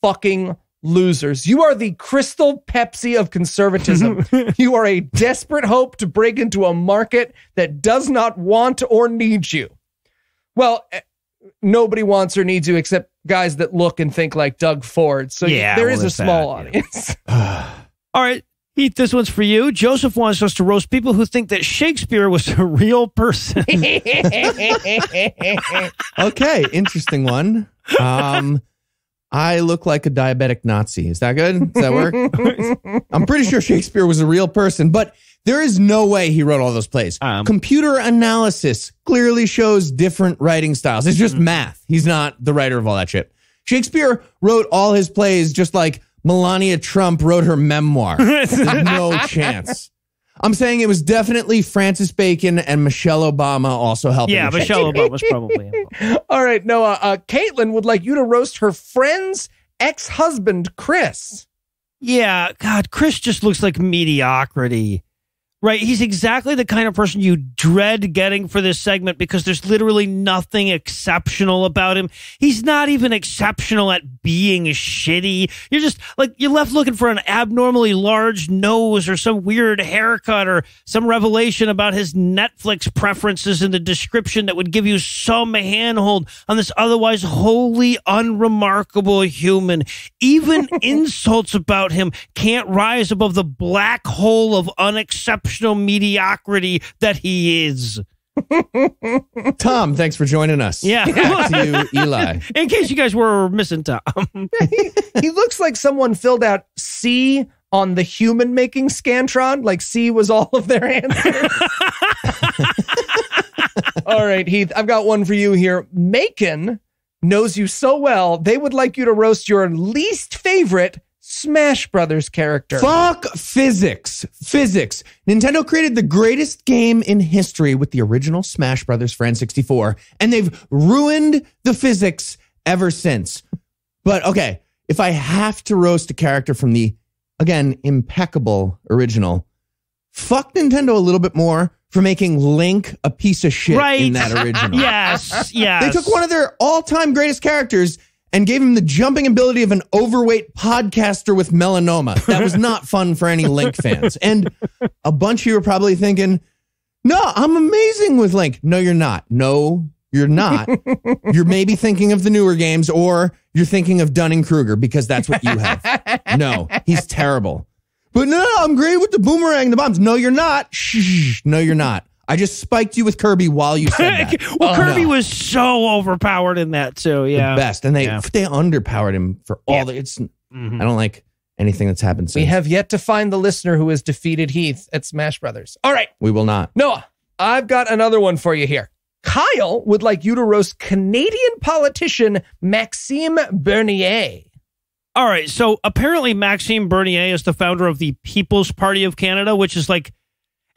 fucking losers. You are the crystal Pepsi of conservatism. you are a desperate hope to break into a market that does not want or need you. Well, nobody wants or needs you except guys that look and think like Doug Ford. So Yeah, there well, is a small that, yeah. audience. All right, Heath, this one's for you. Joseph wants us to roast people who think that Shakespeare was a real person. Okay, interesting one. Um, I look like a diabetic Nazi. Is that good? Does that work? I'm pretty sure Shakespeare was a real person, but there is no way he wrote all those plays. Um, Computer analysis clearly shows different writing styles. It's just math. He's not the writer of all that shit. Shakespeare wrote all his plays just like Melania Trump wrote her memoir. No chance. I'm saying it was definitely Francis Bacon and Michelle Obama also helping. yeah, Michelle Obama was probably involved. All right, Noah. Uh, Caitlin would like you to roast her friend's ex husband, Chris. Yeah, God, Chris just looks like mediocrity. Right? He's exactly the kind of person you dread getting for this segment because there's literally nothing exceptional about him. He's not even exceptional at being shitty. You're just like, you're left looking for an abnormally large nose or some weird haircut or some revelation about his Netflix preferences in the description that would give you some handhold on this otherwise wholly unremarkable human. Even insults about him can't rise above the black hole of unexceptional mediocrity that he is. Tom, thanks for joining us. Yeah. Back to you, Eli. In case you guys were missing Tom. he looks like someone filled out C on the human making Scantron, like C was all of their answers. all right, Heath, I've got one for you here. Macon knows you so well, they would like you to roast your least favorite Smash Brothers character. Fuck physics. Physics. Nintendo created the greatest game in history with the original Smash Brothers for N64, and they've ruined the physics ever since. But okay, if I have to roast a character from the, again, impeccable original, fuck Nintendo a little bit more for making Link a piece of shit right. in that original. yes. Yes. They took one of their all-time greatest characters and gave him the jumping ability of an overweight podcaster with melanoma. That was not fun for any Link fans. And a bunch of you are probably thinking, "No, I'm amazing with Link." No, you're not. No, you're not. you're maybe thinking of the newer games or you're thinking of Dunning-Kruger because that's what you have. no, he's terrible. But no, I'm great with the boomerang, the bombs. No, you're not. Shh. No, you're not. I just spiked you with Kirby while you said that. well, Oh, Kirby no. was so overpowered in that too. Yeah. the best, and they Yeah. they underpowered him for all Yeah. the. It's Mhm. I don't like anything that's happened since. we have yet to find the listener who has defeated Heath at Smash Brothers. All right, we will not. Noah, I've got another one for you here. Kyle would like you to roast Canadian politician Maxime Bernier. All right. So apparently, Maxime Bernier is the founder of the People's Party of Canada, which is like,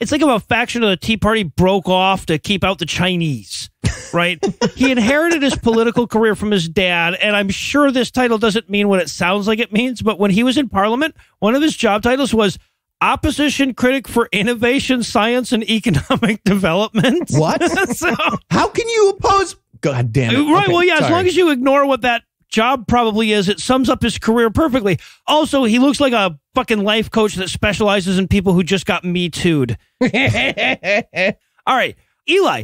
it's like if a faction of the Tea Party broke off to keep out the Chinese, right? he inherited his political career from his dad, and I'm sure this title doesn't mean what it sounds like it means, but when he was in Parliament, one of his job titles was opposition critic for innovation, science, and economic development. What? so, How can you oppose? God damn it. right. Okay, well, yeah. As long as you ignore what that job probably is, it sums up his career perfectly. Also, he looks like a fucking life coach that specializes in people who just got me too'd. All right, Eli.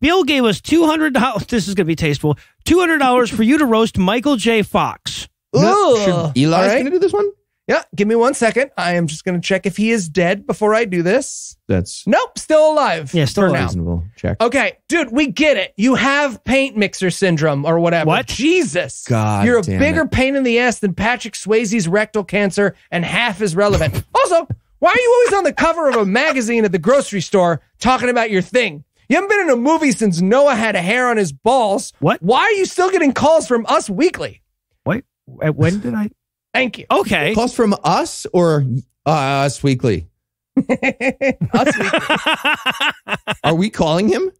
Bill gave us two hundred dollars. This is going to be tasteful. Two hundred dollars for you to roast Michael J. Fox. Ugh. Should Eli's All right. going to do this one? Yeah, give me one second. I am just going to check if he is dead before I do this. That's Nope, still alive. Yeah, still for alive. now. reasonable. Check. Okay, dude, we get it. You have paint mixer syndrome or whatever. What? Jesus. God You're a damn bigger it. pain in the ass than Patrick Swayze's rectal cancer, and half is relevant. also, why are you always on the cover of a magazine at the grocery store talking about your thing? You haven't been in a movie since Noah had a hair on his balls. What? Why are you still getting calls from Us Weekly? Wait, uh, when did I? Thank you. Okay. Calls from us or uh, us weekly? Us Weekly. Are we calling him?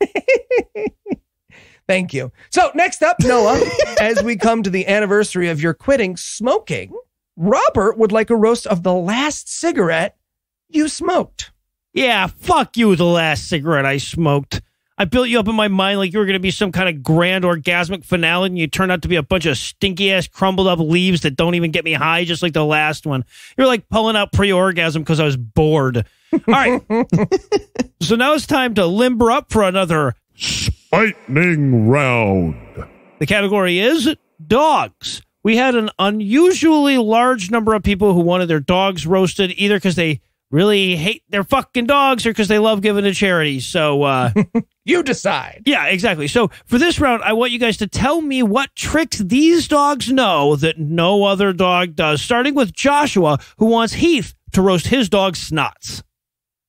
Thank you. So next up, Noah, as we come to the anniversary of your quitting smoking, Robert would like a roast of the last cigarette you smoked. Yeah, fuck you, the last cigarette I smoked. I built you up in my mind like you were going to be some kind of grand orgasmic finale, and you turned out to be a bunch of stinky ass crumbled up leaves that don't even get me high, just like the last one. You're like pulling out pre orgasm because I was bored. All right. so now it's time to limber up for another. Lightning round. The category is dogs. We had an unusually large number of people who wanted their dogs roasted, either because they really hate their fucking dogs or because they love giving to charity. So, uh, You decide. Yeah, exactly. So for this round, I want you guys to tell me what tricks these dogs know that no other dog does. Starting with Joshua, who wants Heath to roast his dog Snots.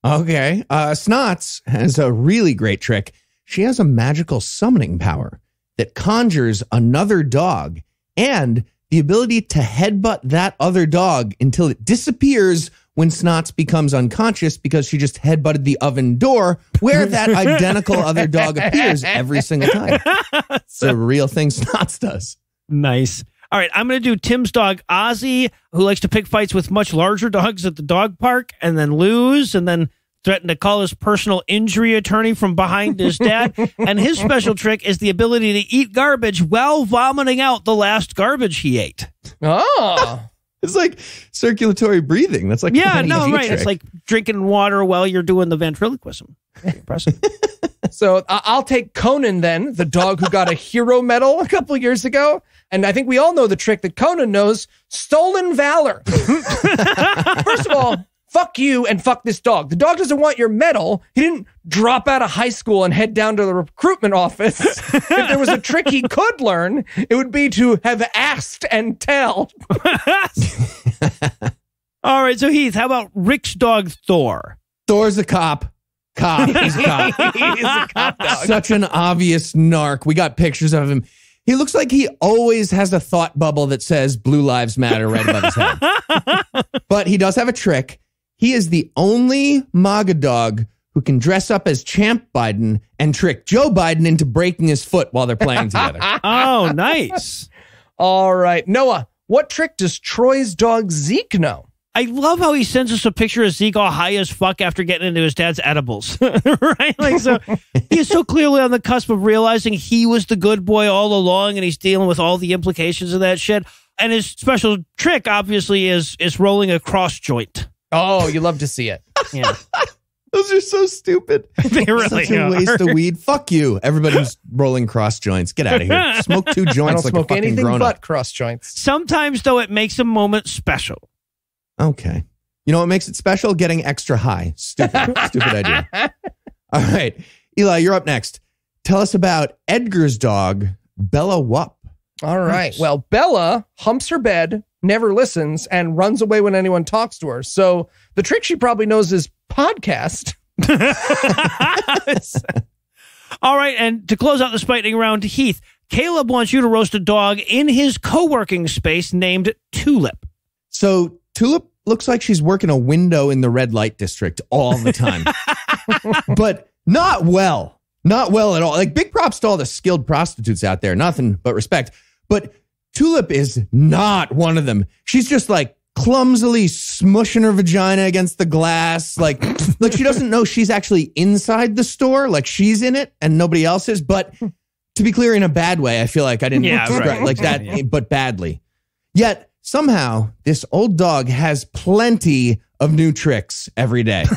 Okay. Uh, Snots has a really great trick. She has a magical summoning power that conjures another dog and the ability to headbutt that other dog until it disappears when Snots becomes unconscious because she just headbutted the oven door where that identical other dog appears every single time. It's a real thing Snots does. Nice. All right, I'm going to do Tim's dog Ozzy, who likes to pick fights with much larger dogs at the dog park and then lose and then threaten to call his personal injury attorney from behind his dad. and his special trick is the ability to eat garbage while vomiting out the last garbage he ate. Oh. It's like circulatory breathing. That's like Yeah, no, right. trick. It's like drinking water while you're doing the ventriloquism. Impressive. so I- I'll take Conan then, the dog who got a hero medal a couple years ago. And I think we all know the trick that Conan knows stolen valor. First of all, fuck you and fuck this dog. The dog doesn't want your medal. He didn't drop out of high school and head down to the recruitment office. if there was a trick he could learn, it would be to have asked and tell. All right, so Heath, how about Rick's dog Thor? Thor's a cop. Cop. He's a cop. He's a cop dog. Such an obvious narc. We got pictures of him. He looks like he always has a thought bubble that says Blue Lives Matter right above his head. but he does have a trick. He is the only MAGA dog who can dress up as Champ Biden and trick Joe Biden into breaking his foot while they're playing together. Oh, nice. All right. Noah, what trick does Troy's dog Zeke know? I love how he sends us a picture of Zeke all high as fuck after getting into his dad's edibles. right? Like so he is so clearly on the cusp of realizing he was the good boy all along and he's dealing with all the implications of that shit. And his special trick obviously is is rolling a cross joint. Oh, you love to see it. Yeah. Those are so stupid. They really Such a are. waste of weed. Fuck you. Everybody who's rolling cross joints. Get out of here. Smoke two I don't joints like a smoke fucking anything grown but up. cross joints. Sometimes though it makes a moment special. Okay. You know what makes it special? Getting extra high. Stupid. stupid idea. All right. Eli, you're up next. Tell us about Edgar's dog, Bella Wupp. All right. Well, Bella humps her bed, never listens, and runs away when anyone talks to her. So the trick she probably knows is podcast. All right, and to close out the spiking round, Heath, Caleb wants you to roast a dog in his co-working space named Tulip. So Tulip looks like she's working a window in the red light district all the time, but not well. Not well at all. Like big props to all the skilled prostitutes out there. Nothing but respect. But Tulip is not one of them. She's just like clumsily smushing her vagina against the glass. Like, like she doesn't know she's actually inside the store. Like she's in it and nobody else is. But to be clear, in a bad way, I feel like I didn't Yeah, describe- right. like that, Yeah. but badly. Yet somehow this old dog has plenty of new tricks every day.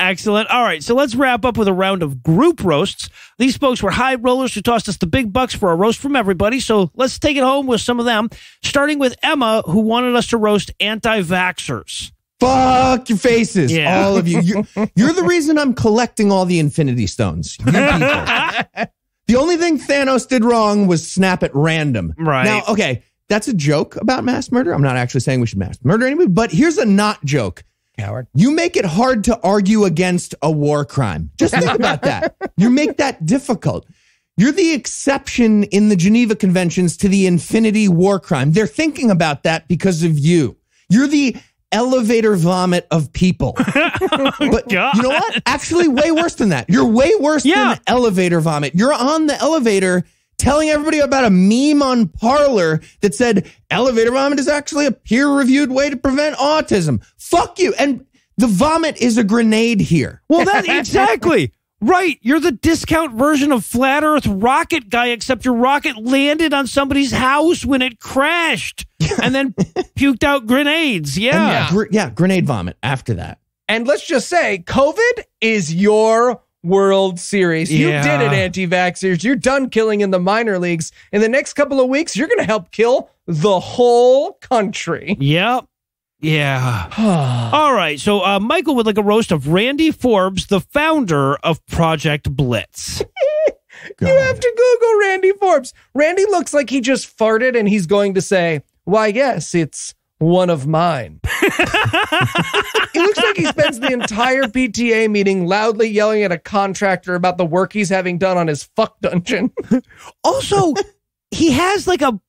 Excellent. All right, so let's wrap up with a round of group roasts. These folks were high rollers who tossed us the big bucks for a roast from everybody. So let's take it home with some of them, starting with Emma, who wanted us to roast anti vaxxers. Fuck your faces, Yeah. all of you. You're, you're the reason I'm collecting all the Infinity Stones. You the only thing Thanos did wrong was snap at random. Right. Now, okay, that's a joke about mass murder. I'm not actually saying we should mass murder anybody, but here's a not joke. Coward. You make it hard to argue against a war crime. Just think about that. You make that difficult. You're the exception in the Geneva Conventions to the infinity war crime. They're thinking about that because of you. You're the elevator vomit of people. but God. you know what? Actually, way worse than that. You're way worse Yeah. than elevator vomit. You're on the elevator telling everybody about a meme on Parler that said elevator vomit is actually a peer reviewed way to prevent autism. Fuck you. And the vomit is a grenade here. Well, that exactly. Right. You're the discount version of Flat Earth Rocket Guy, except your rocket landed on somebody's house when it crashed and then puked out grenades. Yeah. yeah, gr- yeah, grenade vomit after that. And let's just say, COVID is your World Series. You did it, anti vaxxers. You're done killing in the minor leagues. In the next couple of weeks, you're going to help kill the whole country. Yep. Yeah. All right. So uh, Michael would like a roast of Randy Forbes, the founder of Project Blitz. You have to Google Randy Forbes. Randy looks like he just farted and he's going to say, Why, yes, it's one of mine. he looks like he spends the entire PTA meeting loudly yelling at a contractor about the work he's having done on his fuck dungeon. Also, he has like a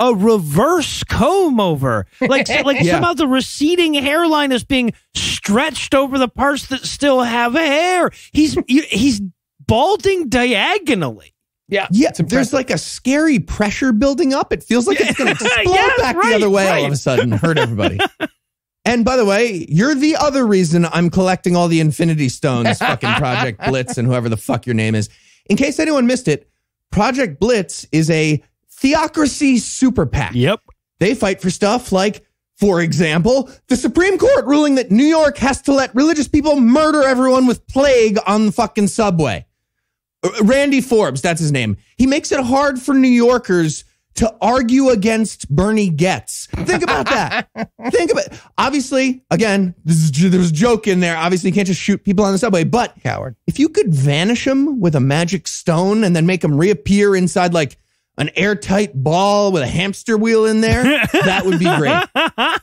a reverse comb over. Like like Yeah. somehow the receding hairline is being stretched over the parts that still have hair. He's he's balding diagonally. Yeah. Yeah, there's like a scary pressure building up. It feels like it's going to explode Yes, back right, the other way all of a sudden, hurt everybody. and by the way, you're the other reason I'm collecting all the Infinity Stones, fucking Project Blitz, and whoever the fuck your name is. In case anyone missed it, Project Blitz is a theocracy super PAC. Yep. They fight for stuff like, for example, the Supreme Court ruling that New York has to let religious people murder everyone with plague on the fucking subway. Uh, Randy Forbes, that's his name. He makes it hard for New Yorkers to argue against Bernie Goetz. Think about that. Think about Obviously, again, this is, there's a joke in there. Obviously, you can't just shoot people on the subway, but coward. if you could vanish them with a magic stone and then make them reappear inside like an airtight ball with a hamster wheel in there, that would be great.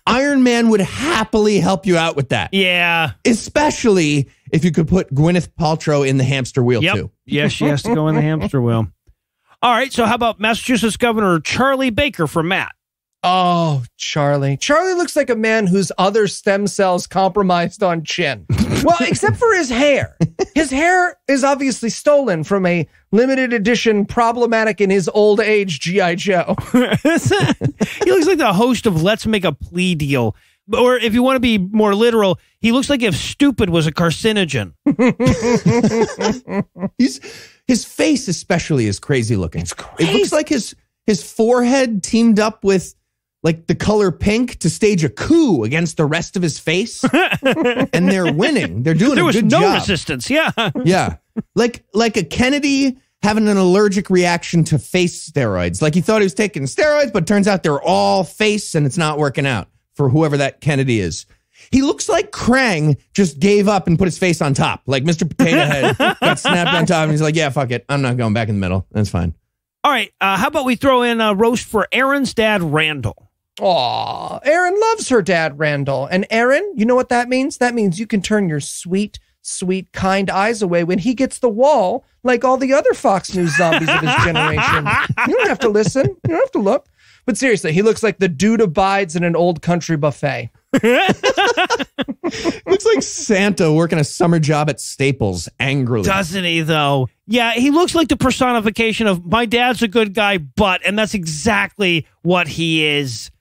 Iron Man would happily help you out with that, Yeah. especially if you could put Gwyneth Paltrow in the hamster wheel Yep. too. Yes, she has to go in the hamster wheel. All right. So how about Massachusetts Governor Charlie Baker for Matt? Oh, Charlie. Charlie looks like a man whose other stem cells compromised on chin. Well, except for his hair. His hair is obviously stolen from a limited edition problematic in his old age G.I. Joe. he looks like the host of Let's Make a Plea Deal. Or if you want to be more literal, he looks like if stupid was a carcinogen. He's his face especially is crazy looking. It crazy. looks like his his forehead teamed up with like the color pink to stage a coup against the rest of his face, and they're winning. They're doing it. There was no job. resistance. Yeah. Yeah, like like a Kennedy having an allergic reaction to face steroids. Like he thought he was taking steroids, but turns out they're all face, and it's not working out for whoever that Kennedy is. He looks like Krang just gave up and put his face on top. Like Mr. Potato Head got snapped on top, and he's like, "Yeah, fuck it, I'm not going back in the middle. That's fine." All right. Uh, how about we throw in a roast for Aaron's dad, Randall? Aw, Aaron loves her dad, Randall. And Aaron, you know what that means? That means you can turn your sweet, sweet, kind eyes away when he gets the wall, like all the other Fox News zombies of his generation. You don't have to listen. You don't have to look. But seriously, he looks like the dude abides in an old country buffet. Looks like Santa working a summer job at Staples angrily. Doesn't he, though? Yeah, he looks like the personification of my dad's a good guy, but, and that's exactly what he is.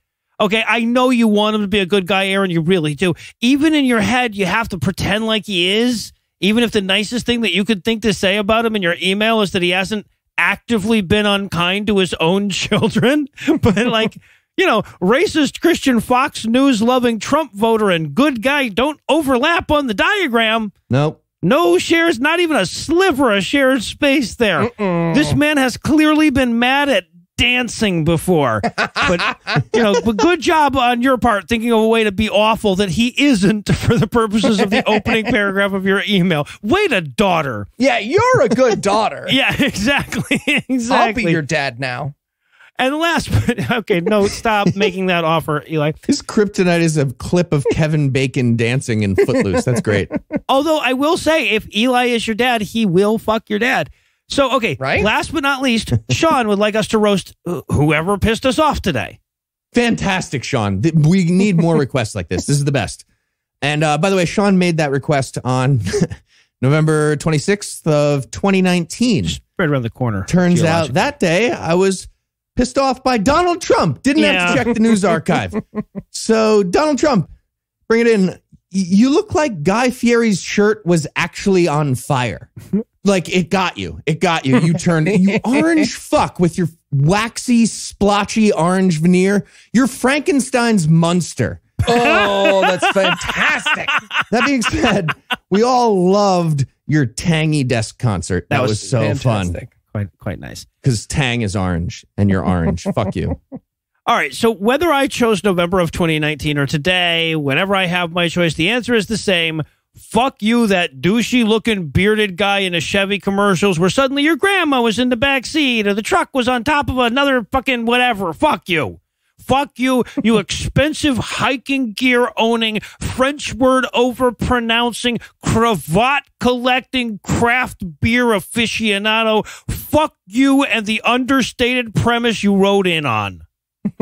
Okay, I know you want him to be a good guy, Aaron. You really do. Even in your head, you have to pretend like he is. Even if the nicest thing that you could think to say about him in your email is that he hasn't actively been unkind to his own children. But like, you know, racist Christian Fox News loving Trump voter and good guy don't overlap on the diagram. Nope. No shares, not even a sliver of shared space there. This man has clearly been mad at dancing before. But you know, but good job on your part thinking of a way to be awful that he isn't for the purposes of the opening paragraph of your email. Wait a daughter. Yeah, you're a good daughter. Yeah, exactly. exactly. I'll be your dad now. and last but okay, no, stop making that offer, Eli. His kryptonite is a clip of Kevin Bacon dancing in Footloose. That's great. Although I will say, if Eli is your dad, he will fuck your dad. So, okay, Right? last but not least, Sean would like us to roast whoever pissed us off today. Fantastic, Sean. We need more requests like this. This is the best. And uh, by the way, Sean made that request on November 26th of 2019. Right around the corner. Turns out that day I was pissed off by Donald Trump. Didn't have to check the news archive. so, Donald Trump, bring it in. You look like Guy Fieri's shirt was actually on fire. Like it got you. It got you. You turned you orange fuck with your waxy, splotchy orange veneer. You're Frankenstein's monster. Oh, that's fantastic. That being said, we all loved your tangy desk concert. That, was, so fun fantastic. quite quite nice. because Tang is orange and you're orange. Fuck you. All right, so whether I chose November of 2019 or today, whenever I have my choice, the answer is the same. Fuck you, that douchey looking bearded guy in the Chevy commercials where suddenly your grandma was in the back seat or the truck was on top of another fucking whatever. Fuck you. Fuck you, you expensive hiking gear owning, French word over pronouncing, cravat collecting, craft beer aficionado. Fuck you and the understated premise you wrote in on.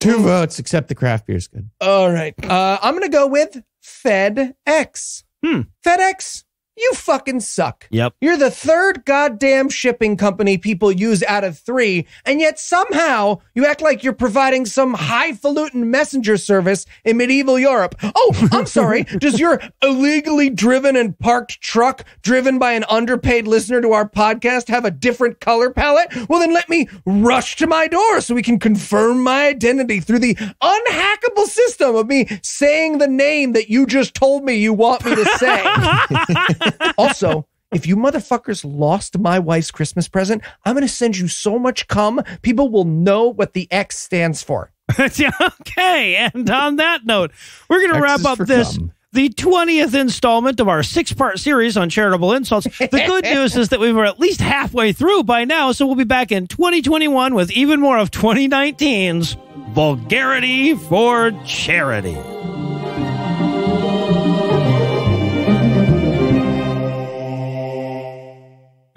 Two votes, except the craft beer is good. All right. Uh, I'm going to go with FedEx. Hmm. FedEx, you fucking suck. Yep. You're the third goddamn shipping company people use out of three, and yet somehow you act like you're providing some highfalutin messenger service in medieval Europe. Oh, I'm sorry. Does your illegally driven and parked truck driven by an underpaid listener to our podcast have a different color palette? Well, then let me rush to my door so we can confirm my identity through the unhackable system of me saying the name that you just told me you want me to say. also, if you motherfuckers lost my wife's Christmas present, I'm going to send you so much cum, people will know what the X stands for. okay, and on that note, we're going to wrap up this. cum. The 20th installment of our six part series on charitable insults. The good news is that we were at least halfway through by now, so we'll be back in 2021 with even more of 2019's Vulgarity for Charity.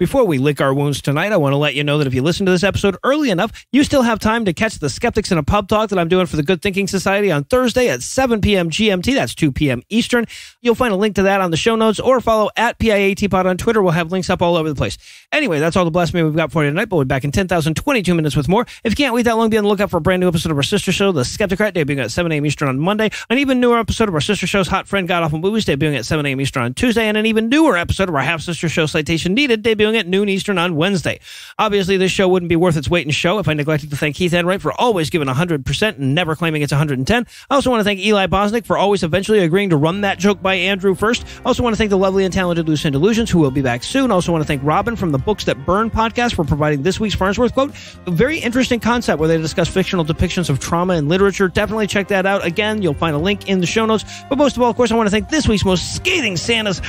Before we lick our wounds tonight, I want to let you know that if you listen to this episode early enough, you still have time to catch the Skeptics in a Pub Talk that I'm doing for the Good Thinking Society on Thursday at 7 p.m. GMT. That's 2 p.m. Eastern. You'll find a link to that on the show notes or follow at PIATPod on Twitter. We'll have links up all over the place. Anyway, that's all the blasphemy we've got for you tonight, but we'll be back in 10,022 minutes with more. If you can't wait that long, be on the lookout for a brand new episode of our sister show, The Skepticrat, debuting at 7 a.m. Eastern on Monday. An even newer episode of our sister show's Hot Friend Got God Awful Movies, debuting at 7 a.m. Eastern on Tuesday, and an even newer episode of our half sister show, Citation Needed, debuting at noon Eastern on Wednesday. Obviously, this show wouldn't be worth its weight in show if I neglected to thank Heath Enwright for always giving 100% and never claiming it's 110. I also want to thank Eli Bosnick for always eventually agreeing to run that joke by Andrew first. I also want to thank the lovely and talented Lucinda Lugeons, who will be back soon. I also want to thank Robin from the Books That Burn podcast for providing this week's Farnsworth quote. A very interesting concept where they discuss fictional depictions of trauma in literature. Definitely check that out. Again, you'll find a link in the show notes. But most of all, of course, I want to thank this week's most scathing Santas.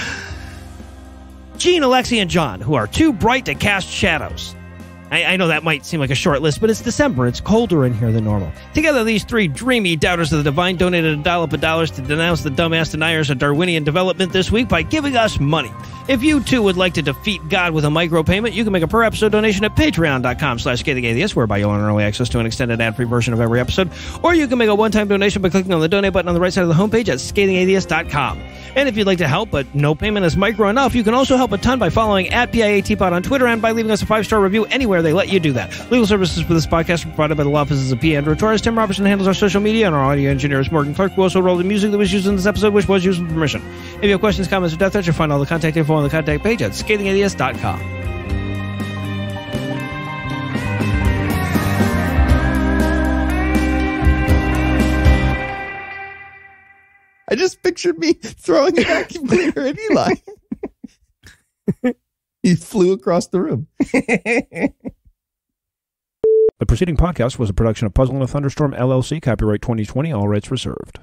Gene, Alexi, and John, who are too bright to cast shadows. I, I know that might seem like a short list, but it's December. It's colder in here than normal. Together, these three dreamy doubters of the divine donated a dollop of dollars to denounce the dumbass deniers of Darwinian development this week by giving us money. If you too would like to defeat God with a micropayment, you can make a per episode donation at patreon.com slash whereby you'll earn early access to an extended ad-free version of every episode. Or you can make a one-time donation by clicking on the donate button on the right side of the homepage at scathingatheist.com. And if you'd like to help, but no payment is micro enough, you can also help a ton by following at PIATPod on Twitter and by leaving us a five-star review anywhere care they let you do that. Legal services for this podcast are provided by the law offices of P. Andrew Torrez. Tim Robertson handles our social media, and our audio engineer is Morgan Clark, who also rolled the music that was used in this episode, which was used with permission. If you have questions, comments, or death threats, you'll find all the contact info on the contact page at scathingatheist.com. I just pictured me throwing a vacuum cleaner at Eli. he flew across the room. The preceding podcast was a production of Puzzle in a Thunderstorm LLC, copyright 2020, all rights reserved.